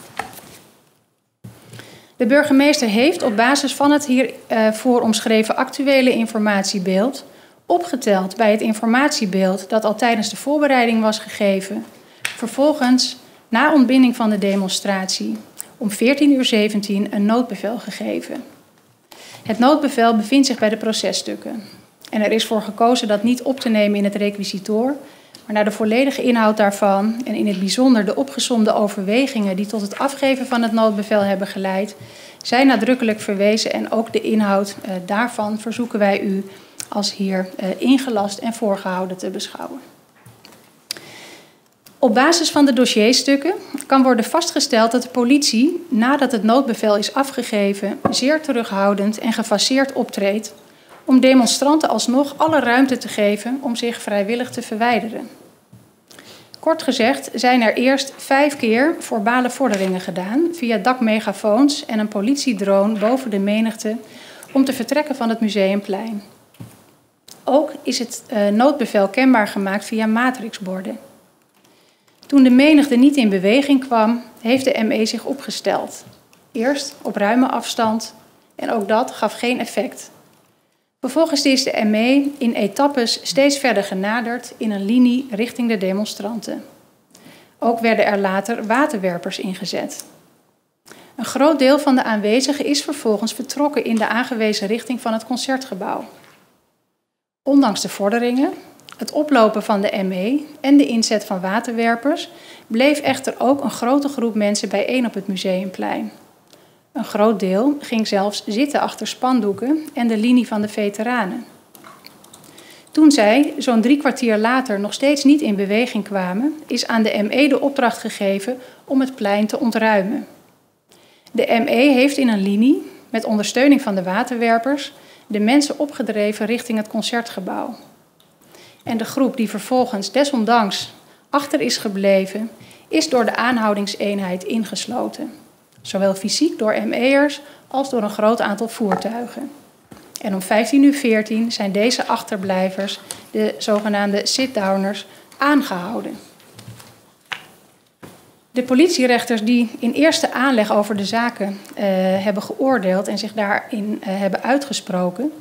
De burgemeester heeft op basis van het hiervoor uh, omschreven actuele informatiebeeld opgeteld bij het informatiebeeld dat al tijdens de voorbereiding was gegeven, vervolgens na ontbinding van de demonstratie om 14.17 uur een noodbevel gegeven. Het noodbevel bevindt zich bij de processtukken. En er is voor gekozen dat niet op te nemen in het requisitoor, maar naar de volledige inhoud daarvan en in het bijzonder de opgesomde overwegingen die tot het afgeven van het noodbevel hebben geleid, zijn nadrukkelijk verwezen en ook de inhoud uh, daarvan verzoeken wij u als hier uh, ingelast en voorgehouden te beschouwen. Op basis van de dossierstukken kan worden vastgesteld dat de politie, nadat het noodbevel is afgegeven, zeer terughoudend en gefaseerd optreedt om demonstranten alsnog alle ruimte te geven om zich vrijwillig te verwijderen. Kort gezegd zijn er eerst vijf keer voorbale vorderingen gedaan via dakmegafoons en een politiedrone boven de menigte om te vertrekken van het museumplein. Ook is het uh, noodbevel kenbaar gemaakt via matrixborden. Toen de menigte niet in beweging kwam, heeft de ME zich opgesteld. Eerst op ruime afstand en ook dat gaf geen effect. Vervolgens is de ME in etappes steeds verder genaderd in een linie richting de demonstranten. Ook werden er later waterwerpers ingezet. Een groot deel van de aanwezigen is vervolgens vertrokken in de aangewezen richting van het concertgebouw. Ondanks de vorderingen, het oplopen van de ME en de inzet van waterwerpers bleef echter ook een grote groep mensen bijeen op het museumplein. Een groot deel ging zelfs zitten achter spandoeken en de linie van de veteranen. Toen zij, zo'n drie kwartier later, nog steeds niet in beweging kwamen, is aan de ME de opdracht gegeven om het plein te ontruimen. De ME heeft in een linie, met ondersteuning van de waterwerpers, de mensen opgedreven richting het concertgebouw. En de groep die vervolgens desondanks achter is gebleven, is door de aanhoudingseenheid ingesloten. Zowel fysiek door ME'ers als door een groot aantal voertuigen. En om 15.14 uur zijn deze achterblijvers, de zogenaamde sit-downers, aangehouden. De politierechters die in eerste aanleg over de zaken uh, hebben geoordeeld en zich daarin uh, hebben uitgesproken,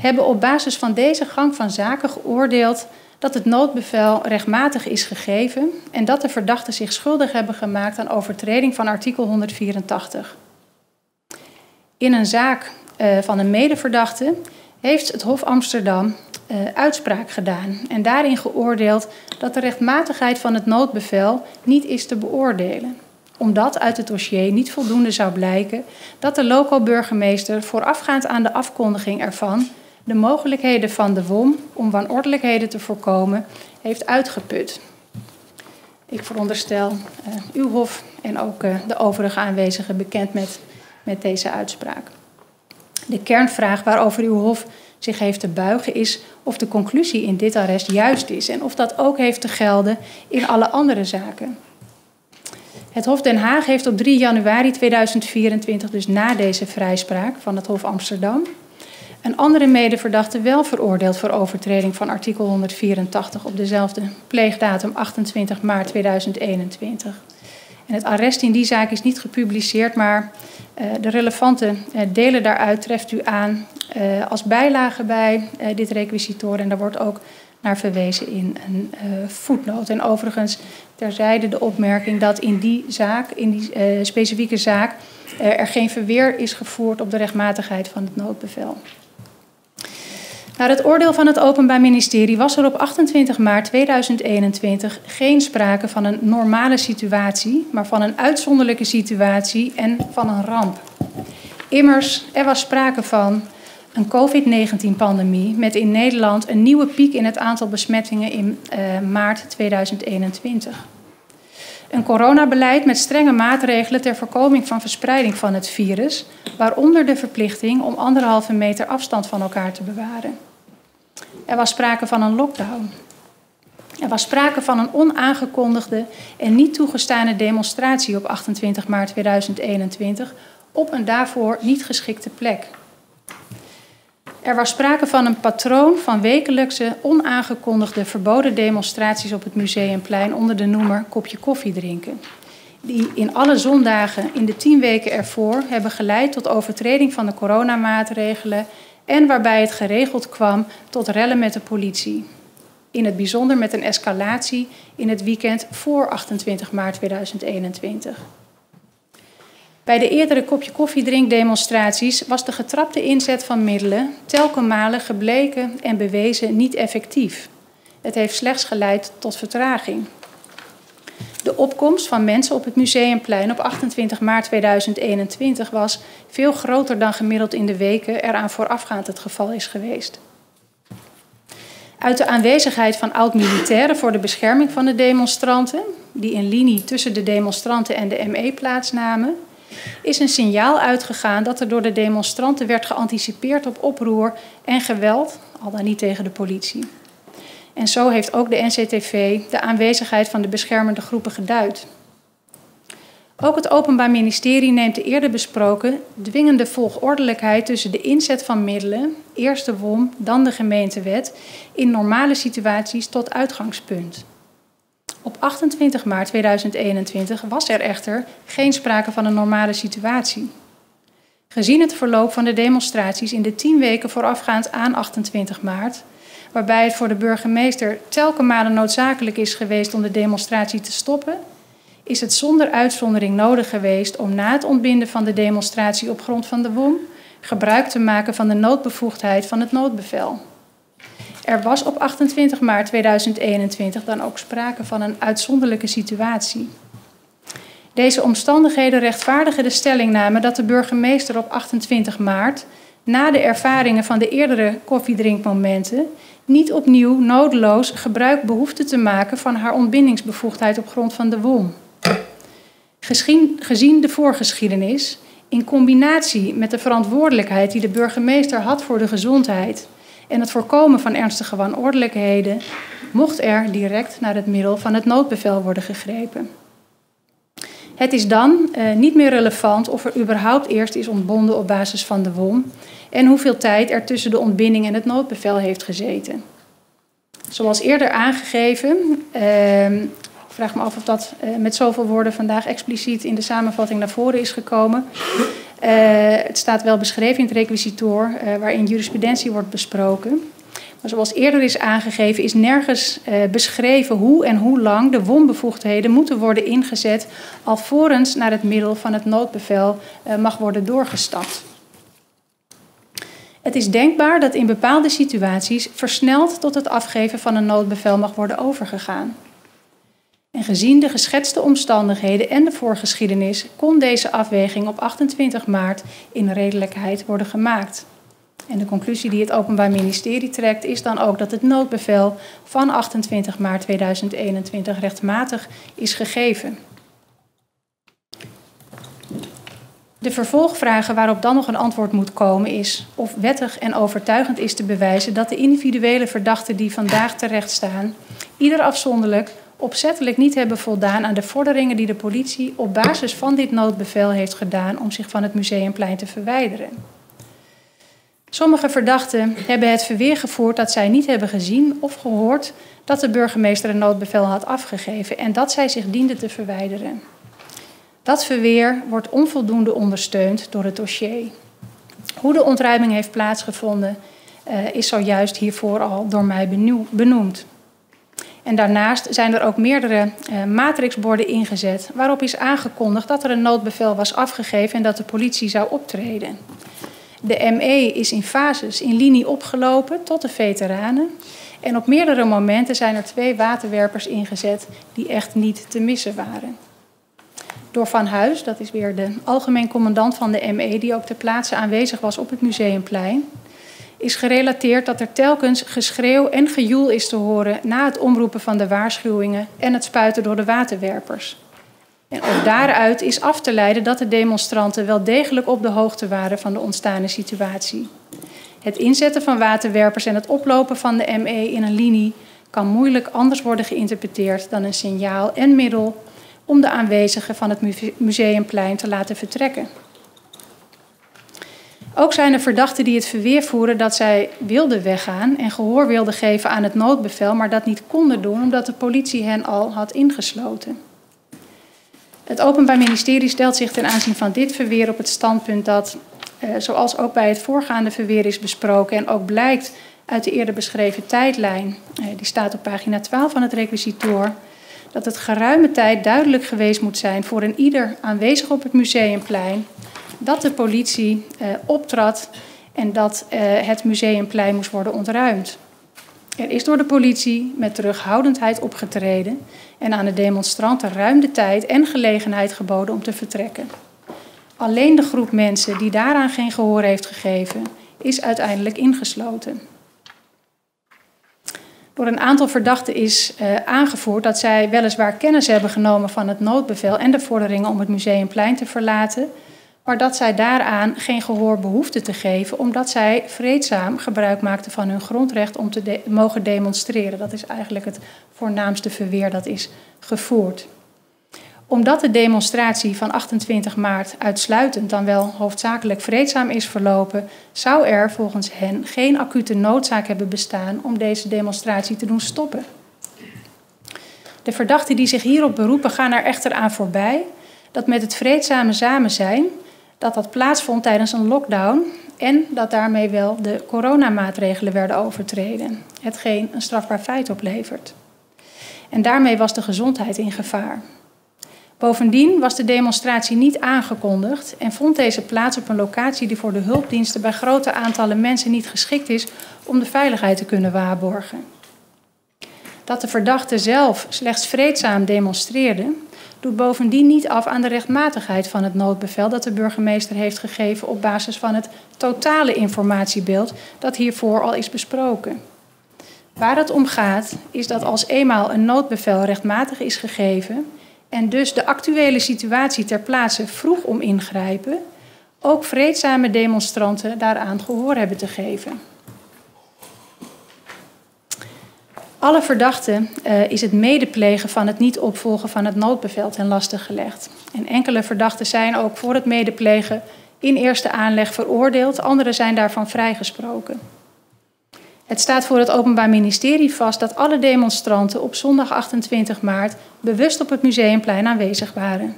hebben op basis van deze gang van zaken geoordeeld dat het noodbevel rechtmatig is gegeven en dat de verdachten zich schuldig hebben gemaakt aan overtreding van artikel 184. In een zaak uh, van een medeverdachte heeft het Hof Amsterdam uh, uitspraak gedaan en daarin geoordeeld dat de rechtmatigheid van het noodbevel niet is te beoordelen omdat uit het dossier niet voldoende zou blijken dat de loco-burgemeester voorafgaand aan de afkondiging ervan de mogelijkheden van de WOM om wanordelijkheden te voorkomen heeft uitgeput. Ik veronderstel uh, uw hof en ook uh, de overige aanwezigen bekend met, met deze uitspraak. De kernvraag waarover uw hof zich heeft te buigen is of de conclusie in dit arrest juist is en of dat ook heeft te gelden in alle andere zaken. Het Hof Den Haag heeft op 3 januari 2024, dus na deze vrijspraak van het Hof Amsterdam, een andere medeverdachte wel veroordeeld voor overtreding van artikel 184 op dezelfde pleegdatum 28 maart 2021. En het arrest in die zaak is niet gepubliceerd, maar de relevante uh, delen daaruit treft u aan uh, als bijlage bij dit requisitoor. En daar wordt ook naar verwezen in een voetnoot. En overigens terzijde de opmerking dat in die zaak, in die specifieke zaak, er geen verweer is gevoerd op de rechtmatigheid van het noodbevel. Naar het oordeel van het Openbaar Ministerie was er op 28 maart 2021 geen sprake van een normale situatie, maar van een uitzonderlijke situatie en van een ramp. Immers, er was sprake van een COVID-19-pandemie met in Nederland een nieuwe piek in het aantal besmettingen in uh, maart 2021. Een coronabeleid met strenge maatregelen ter voorkoming van verspreiding van het virus, waaronder de verplichting om anderhalve meter afstand van elkaar te bewaren. Er was sprake van een lockdown. Er was sprake van een onaangekondigde en niet toegestane demonstratie op 28 maart 2021 op een daarvoor niet geschikte plek. Er was sprake van een patroon van wekelijkse onaangekondigde verboden demonstraties op het museumplein onder de noemer kopje koffie drinken. Die in alle zondagen in de tien weken ervoor hebben geleid tot overtreding van de coronamaatregelen en waarbij het geregeld kwam tot rellen met de politie. In het bijzonder met een escalatie in het weekend voor 28 maart 2021. Bij de eerdere kopje koffiedrinkdemonstraties was de getrapte inzet van middelen telkenmale gebleken en bewezen niet effectief. Het heeft slechts geleid tot vertraging. De opkomst van mensen op het Museumplein op 28 maart 2021 was veel groter dan gemiddeld in de weken eraan voorafgaand het geval is geweest. Uit de aanwezigheid van oud-militairen voor de bescherming van de demonstranten, die in linie tussen de demonstranten en de ME plaatsnamen, is een signaal uitgegaan dat er door de demonstranten werd geanticipeerd op oproer en geweld, al dan niet tegen de politie. En zo heeft ook de NCTV de aanwezigheid van de beschermende groepen geduid. Ook het Openbaar Ministerie neemt de eerder besproken dwingende volgordelijkheid tussen de inzet van middelen, eerst de WOM, dan de gemeentewet, in normale situaties tot uitgangspunt. Op 28 maart 2021 was er echter geen sprake van een normale situatie. Gezien het verloop van de demonstraties in de tien weken voorafgaand aan 28 maart waarbij het voor de burgemeester telkenmale noodzakelijk is geweest om de demonstratie te stoppen, is het zonder uitzondering nodig geweest om na het ontbinden van de demonstratie op grond van de WOM gebruik te maken van de noodbevoegdheid van het noodbevel. Er was op 28 maart 2021 dan ook sprake van een uitzonderlijke situatie. Deze omstandigheden rechtvaardigen de stellingname dat de burgemeester op 28 maart, na de ervaringen van de eerdere koffiedrinkmomenten, niet opnieuw nodeloos gebruik behoefte te maken van haar ontbindingsbevoegdheid op grond van de WOM. Gezien de voorgeschiedenis, in combinatie met de verantwoordelijkheid die de burgemeester had voor de gezondheid en het voorkomen van ernstige wanordelijkheden, mocht er direct naar het middel van het noodbevel worden gegrepen. Het is dan uh, niet meer relevant of er überhaupt eerst is ontbonden op basis van de WOM en hoeveel tijd er tussen de ontbinding en het noodbevel heeft gezeten. Zoals eerder aangegeven, uh, ik vraag me af of dat uh, met zoveel woorden vandaag expliciet in de samenvatting naar voren is gekomen. Uh, het staat wel beschreven in het requisitoor, uh, waarin jurisprudentie wordt besproken. Maar zoals eerder is aangegeven, is nergens uh, beschreven hoe en hoe lang de WOM-bevoegdheden moeten worden ingezet, alvorens naar het middel van het noodbevel mag worden doorgestapt. Het is denkbaar dat in bepaalde situaties versneld tot het afgeven van een noodbevel mag worden overgegaan. En gezien de geschetste omstandigheden en de voorgeschiedenis kon deze afweging op 28 maart in redelijkheid worden gemaakt. En de conclusie die het Openbaar Ministerie trekt is dan ook dat het noodbevel van 28 maart 2021 rechtmatig is gegeven. De vervolgvragen waarop dan nog een antwoord moet komen is of wettig en overtuigend is te bewijzen dat de individuele verdachten die vandaag terecht staan, ieder afzonderlijk opzettelijk niet hebben voldaan aan de vorderingen die de politie op basis van dit noodbevel heeft gedaan om zich van het museumplein te verwijderen. Sommige verdachten hebben het verweer gevoerd dat zij niet hebben gezien of gehoord dat de burgemeester een noodbevel had afgegeven en dat zij zich dienden te verwijderen. Dat verweer wordt onvoldoende ondersteund door het dossier. Hoe de ontruiming heeft plaatsgevonden uh, is zojuist hiervoor al door mij benoemd. En daarnaast zijn er ook meerdere uh, matrixborden ingezet waarop is aangekondigd dat er een noodbevel was afgegeven en dat de politie zou optreden. De ME is in fases in linie opgelopen tot de veteranen. En op meerdere momenten zijn er twee waterwerpers ingezet die echt niet te missen waren door Van Huis, dat is weer de algemeen commandant van de ME, die ook ter plaatse aanwezig was op het Museumplein, is gerelateerd dat er telkens geschreeuw en gejoel is te horen na het omroepen van de waarschuwingen en het spuiten door de waterwerpers. En ook daaruit is af te leiden dat de demonstranten wel degelijk op de hoogte waren van de ontstane situatie. Het inzetten van waterwerpers en het oplopen van de ME in een linie kan moeilijk anders worden geïnterpreteerd dan een signaal en middel om de aanwezigen van het museumplein te laten vertrekken. Ook zijn er verdachten die het verweer voeren dat zij wilden weggaan en gehoor wilden geven aan het noodbevel, maar dat niet konden doen omdat de politie hen al had ingesloten. Het Openbaar Ministerie stelt zich ten aanzien van dit verweer op het standpunt dat, eh, zoals ook bij het voorgaande verweer is besproken en ook blijkt uit de eerder beschreven tijdlijn, eh, die staat op pagina 12 van het requisitoor, dat het geruime tijd duidelijk geweest moet zijn voor een ieder aanwezig op het museumplein dat de politie eh, optrad en dat eh, het museumplein moest worden ontruimd. Er is door de politie met terughoudendheid opgetreden en aan de demonstranten ruim de tijd en gelegenheid geboden om te vertrekken. Alleen de groep mensen die daaraan geen gehoor heeft gegeven, is uiteindelijk ingesloten door een aantal verdachten is uh, aangevoerd dat zij weliswaar kennis hebben genomen van het noodbevel en de vorderingen om het museumplein te verlaten, maar dat zij daaraan geen gehoor behoefden te geven, omdat zij vreedzaam gebruik maakten van hun grondrecht om te mogen demonstreren. Dat is eigenlijk het voornaamste verweer dat is gevoerd omdat de demonstratie van 28 maart uitsluitend dan wel hoofdzakelijk vreedzaam is verlopen, zou er volgens hen geen acute noodzaak hebben bestaan om deze demonstratie te doen stoppen. De verdachten die zich hierop beroepen gaan er echter aan voorbij dat met het vreedzame samen zijn, dat dat plaatsvond tijdens een lockdown en dat daarmee wel de coronamaatregelen werden overtreden, hetgeen een strafbaar feit oplevert. En daarmee was de gezondheid in gevaar. Bovendien was de demonstratie niet aangekondigd en vond deze plaats op een locatie die voor de hulpdiensten bij grote aantallen mensen niet geschikt is om de veiligheid te kunnen waarborgen. Dat de verdachte zelf slechts vreedzaam demonstreerde, doet bovendien niet af aan de rechtmatigheid van het noodbevel dat de burgemeester heeft gegeven op basis van het totale informatiebeeld dat hiervoor al is besproken. Waar het om gaat, is dat als eenmaal een noodbevel rechtmatig is gegeven en dus de actuele situatie ter plaatse vroeg om ingrijpen, ook vreedzame demonstranten daaraan gehoor hebben te geven. Alle verdachten uh, is het medeplegen van het niet opvolgen van het noodbevel ten laste gelegd. En enkele verdachten zijn ook voor het medeplegen in eerste aanleg veroordeeld, anderen zijn daarvan vrijgesproken. Het staat voor het Openbaar Ministerie vast dat alle demonstranten op zondag 28 maart bewust op het museumplein aanwezig waren.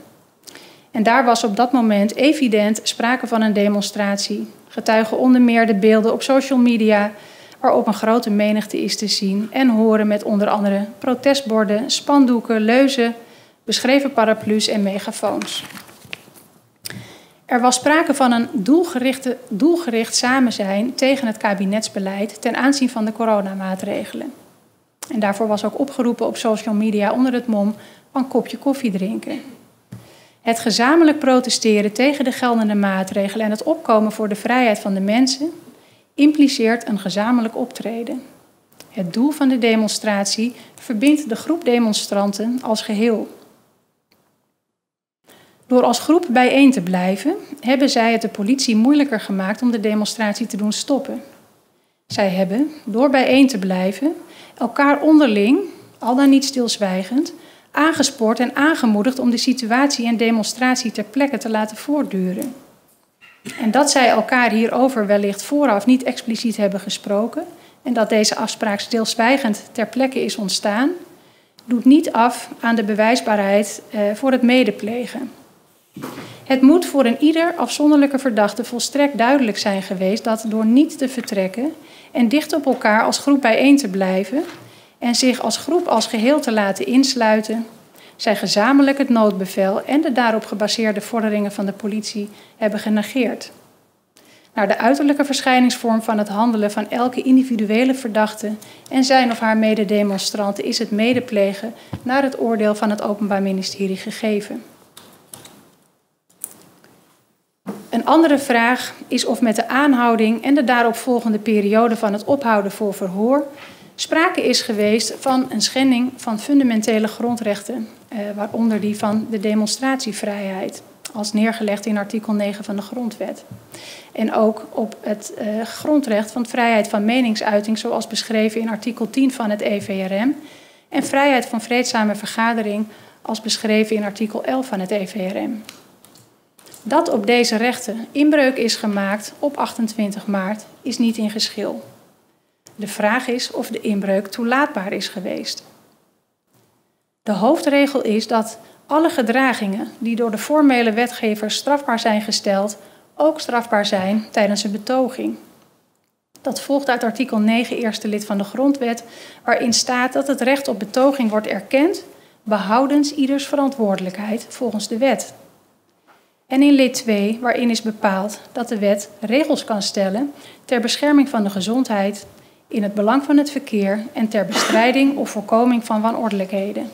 En daar was op dat moment evident sprake van een demonstratie. Getuigen onder meer de beelden op social media waarop een grote menigte is te zien en horen met onder andere protestborden, spandoeken, leuzen, beschreven paraplu's en megafoons. Er was sprake van een doelgerichte, doelgericht samen zijn tegen het kabinetsbeleid ten aanzien van de coronamaatregelen. En daarvoor was ook opgeroepen op social media onder het mom van kopje koffie drinken. Het gezamenlijk protesteren tegen de geldende maatregelen en het opkomen voor de vrijheid van de mensen impliceert een gezamenlijk optreden. Het doel van de demonstratie verbindt de groep demonstranten als geheel. Door als groep bijeen te blijven, hebben zij het de politie moeilijker gemaakt om de demonstratie te doen stoppen. Zij hebben, door bijeen te blijven, elkaar onderling, al dan niet stilzwijgend, aangespoord en aangemoedigd om de situatie en demonstratie ter plekke te laten voortduren. En dat zij elkaar hierover wellicht vooraf niet expliciet hebben gesproken en dat deze afspraak stilzwijgend ter plekke is ontstaan, doet niet af aan de bewijsbaarheid eh, voor het medeplegen. Het moet voor een ieder afzonderlijke verdachte volstrekt duidelijk zijn geweest dat door niet te vertrekken en dicht op elkaar als groep bijeen te blijven en zich als groep als geheel te laten insluiten, zij gezamenlijk het noodbevel en de daarop gebaseerde vorderingen van de politie hebben genegeerd. Naar de uiterlijke verschijningsvorm van het handelen van elke individuele verdachte en zijn of haar mededemonstranten is het medeplegen naar het oordeel van het Openbaar Ministerie gegeven. Een andere vraag is of met de aanhouding en de daaropvolgende periode van het ophouden voor verhoor sprake is geweest van een schending van fundamentele grondrechten, eh, waaronder die van de demonstratievrijheid, als neergelegd in artikel 9 van de Grondwet. En ook op het eh, grondrecht van vrijheid van meningsuiting, zoals beschreven in artikel 10 van het EVRM, en vrijheid van vreedzame vergadering, als beschreven in artikel 11 van het EVRM. Dat op deze rechten inbreuk is gemaakt op 28 maart is niet in geschil. De vraag is of de inbreuk toelaatbaar is geweest. De hoofdregel is dat alle gedragingen die door de formele wetgevers strafbaar zijn gesteld, ook strafbaar zijn tijdens een betoging. Dat volgt uit artikel 9 eerste lid van de Grondwet, waarin staat dat het recht op betoging wordt erkend, behoudens ieders verantwoordelijkheid volgens de wet. En in lid 2, waarin is bepaald dat de wet regels kan stellen ter bescherming van de gezondheid, in het belang van het verkeer en ter bestrijding of voorkoming van wanordelijkheden.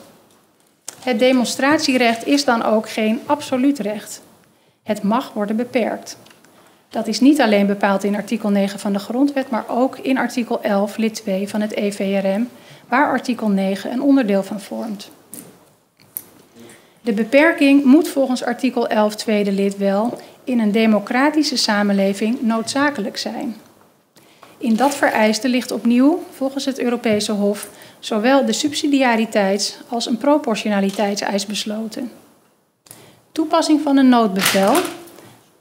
Het demonstratierecht is dan ook geen absoluut recht. Het mag worden beperkt. Dat is niet alleen bepaald in artikel 9 van de Grondwet, maar ook in artikel 11, lid 2 van het EVRM, waar artikel 9 een onderdeel van vormt. De beperking moet volgens artikel 11 tweede lid wel in een democratische samenleving noodzakelijk zijn. In dat vereiste ligt opnieuw, volgens het Europese Hof, zowel de subsidiariteits- als een proportionaliteitseis besloten. Toepassing van een noodbevel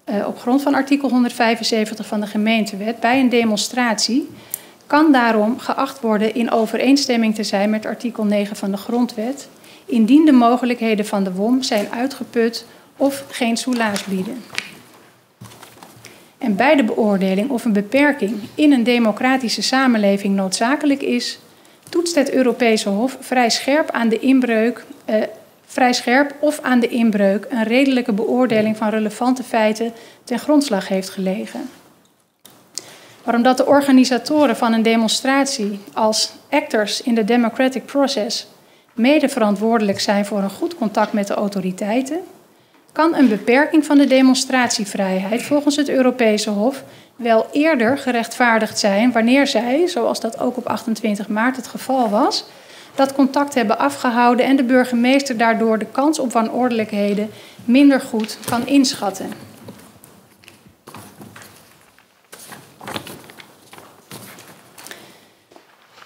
eh, op grond van artikel 175 van de gemeentewet bij een demonstratie kan daarom geacht worden in overeenstemming te zijn met artikel 9 van de grondwet, indien de mogelijkheden van de WOM zijn uitgeput of geen soelaas bieden. En bij de beoordeling of een beperking in een democratische samenleving noodzakelijk is, toetst het Europese Hof vrij scherp aan de inbreuk, eh, vrij scherp of aan de inbreuk een redelijke beoordeling van relevante feiten ten grondslag heeft gelegen. Maar omdat de organisatoren van een demonstratie als actors in de democratic process mede verantwoordelijk zijn voor een goed contact met de autoriteiten, kan een beperking van de demonstratievrijheid volgens het Europese Hof wel eerder gerechtvaardigd zijn wanneer zij, zoals dat ook op 28 maart het geval was, dat contact hebben afgehouden en de burgemeester daardoor de kans op wanordelijkheden minder goed kan inschatten.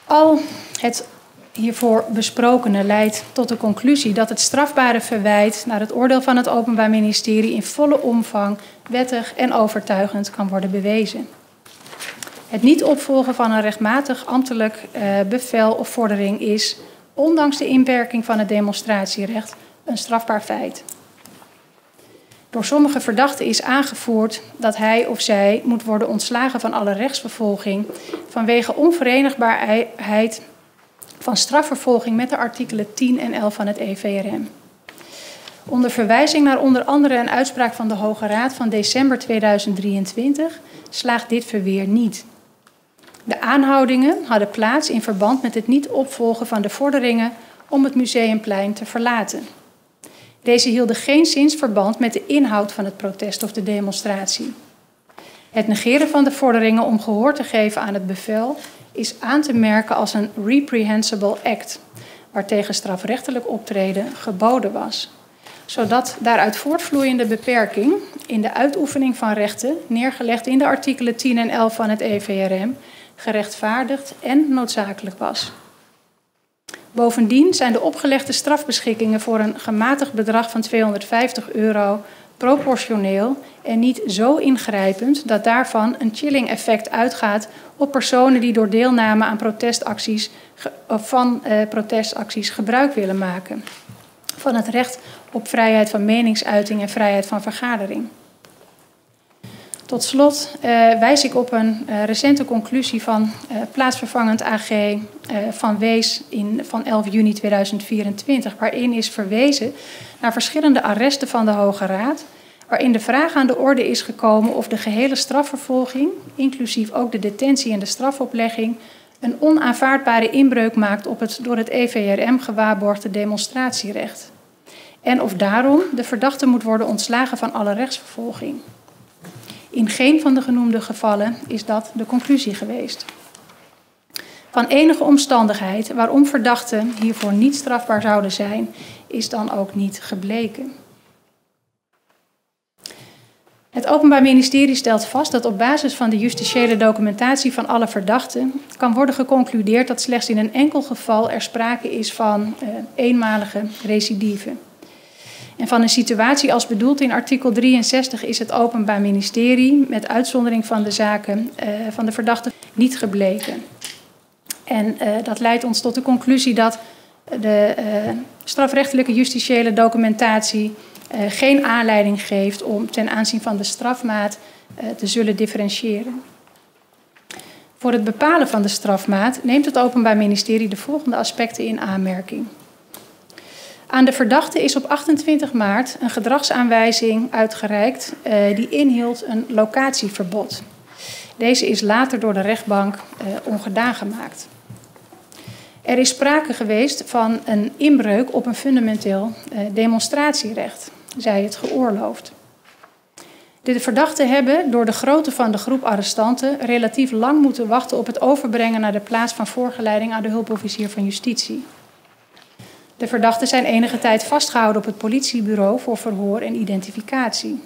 Al het hiervoor besprokene leidt tot de conclusie dat het strafbare verwijt naar het oordeel van het Openbaar Ministerie in volle omvang wettig en overtuigend kan worden bewezen. Het niet opvolgen van een rechtmatig ambtelijk uh, bevel of vordering is, ondanks de inwerking van het demonstratierecht, een strafbaar feit. Door sommige verdachten is aangevoerd dat hij of zij moet worden ontslagen van alle rechtsvervolging vanwege onverenigbaarheid van strafvervolging met de artikelen 10 en 11 van het EVRM. Onder verwijzing naar onder andere een uitspraak van de Hoge Raad van december 2023 slaagt dit verweer niet. De aanhoudingen hadden plaats in verband met het niet opvolgen van de vorderingen om het museumplein te verlaten. Deze hielden geen zins verband met de inhoud van het protest of de demonstratie. Het negeren van de vorderingen om gehoor te geven aan het bevel is aan te merken als een reprehensible act, waartegen strafrechtelijk optreden geboden was, zodat daaruit voortvloeiende beperking in de uitoefening van rechten, neergelegd in de artikelen 10 en 11 van het EVRM, gerechtvaardigd en noodzakelijk was. Bovendien zijn de opgelegde strafbeschikkingen voor een gematigd bedrag van 250 euro proportioneel en niet zo ingrijpend dat daarvan een chilling effect uitgaat op personen die door deelname aan protestacties van eh, protestacties gebruik willen maken van het recht op vrijheid van meningsuiting en vrijheid van vergadering. Tot slot uh, wijs ik op een uh, recente conclusie van uh, plaatsvervangend AG van Wees in, van 11 juni 2024, waarin is verwezen naar verschillende arresten van de Hoge Raad, waarin de vraag aan de orde is gekomen of de gehele strafvervolging, inclusief ook de detentie en de strafoplegging, een onaanvaardbare inbreuk maakt op het door het EVRM gewaarborgde demonstratierecht. En of daarom de verdachte moet worden ontslagen van alle rechtsvervolging. In geen van de genoemde gevallen is dat de conclusie geweest. Van enige omstandigheid waarom verdachten hiervoor niet strafbaar zouden zijn, is dan ook niet gebleken. Het Openbaar Ministerie stelt vast dat op basis van de justitiële documentatie van alle verdachten kan worden geconcludeerd dat slechts in een enkel geval er sprake is van uh, eenmalige recidive. En van een situatie als bedoeld in artikel 63 is het Openbaar Ministerie, met uitzondering van de zaken uh, van de verdachte, niet gebleken. En uh, dat leidt ons tot de conclusie dat de uh, strafrechtelijke justitiële documentatie geen aanleiding geeft om ten aanzien van de strafmaat te zullen differentiëren. Voor het bepalen van de strafmaat neemt het Openbaar Ministerie de volgende aspecten in aanmerking. Aan de verdachte is op 28 maart een gedragsaanwijzing uitgereikt uh, die inhield een locatieverbod. Deze is later door de rechtbank uh, ongedaan gemaakt. Er is sprake geweest van een inbreuk op een fundamenteel uh, demonstratierecht, zij het geoorloofd. De verdachten hebben door de grootte van de groep arrestanten relatief lang moeten wachten op het overbrengen naar de plaats van voorgeleiding aan de hulpofficier van justitie. De verdachten zijn enige tijd vastgehouden op het politiebureau voor verhoor en identificatie.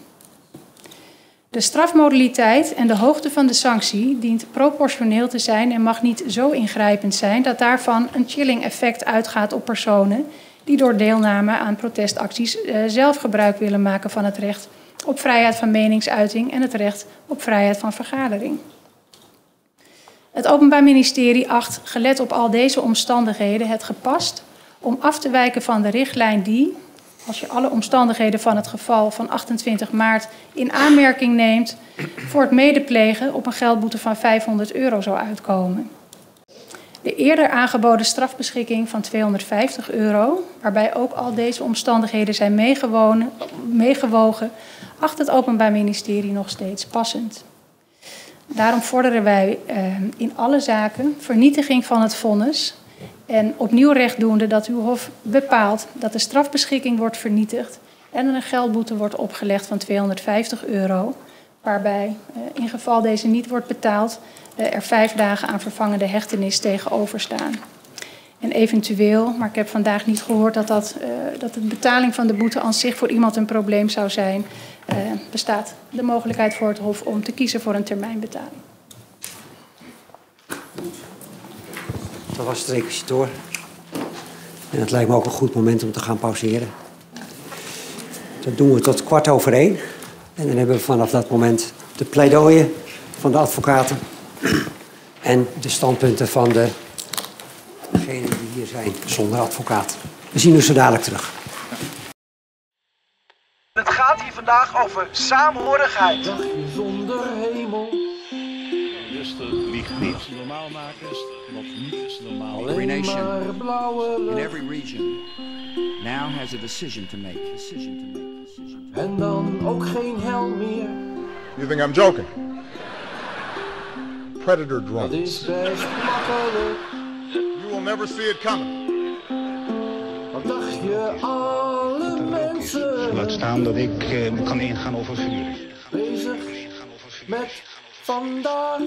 De strafmodaliteit en de hoogte van de sanctie dient proportioneel te zijn en mag niet zo ingrijpend zijn dat daarvan een chilling effect uitgaat op personen die door deelname aan protestacties uh, zelf gebruik willen maken van het recht op vrijheid van meningsuiting en het recht op vrijheid van vergadering. Het Openbaar Ministerie acht, gelet op al deze omstandigheden, het gepast om af te wijken van de richtlijn die, als je alle omstandigheden van het geval van 28 maart in aanmerking neemt, voor het medeplegen op een geldboete van 500 euro zou uitkomen. De eerder aangeboden strafbeschikking van 250 euro, waarbij ook al deze omstandigheden zijn meegewogen, acht het Openbaar Ministerie nog steeds passend. Daarom vorderen wij eh, in alle zaken vernietiging van het vonnis en opnieuw rechtdoende dat uw Hof bepaalt dat de strafbeschikking wordt vernietigd en een geldboete wordt opgelegd van 250 euro, waarbij eh, in geval deze niet wordt betaald eh, er vijf dagen aan vervangende hechtenis tegenover staan. En eventueel, maar ik heb vandaag niet gehoord dat, dat, uh, dat de betaling van de boete aan zich voor iemand een probleem zou zijn, bestaat de mogelijkheid voor het Hof om te kiezen voor een termijnbetaling. Dat was het requisitor. En het lijkt me ook een goed moment om te gaan pauzeren. Dat doen we tot kwart over één. En dan hebben we vanaf dat moment de pleidooien van de advocaten en de standpunten van de degenen die hier zijn zonder advocaat. We zien u zo dadelijk terug. Het gaat hier vandaag over saamhorigheid. Zonder hemel. Rustig, liegt niet. Als je normaal maken niet is normaal. Alleen maar blauwe in every region now has a decision to make. Decision to make. Decision to make. En dan ook geen hel meer. You think I'm joking? Predator Dat drones. is best makkelijk. You will never see it coming. Wat dacht je alle mensen Laat staan dat ik eh, kan ingaan over vuur. bezig met vandaag?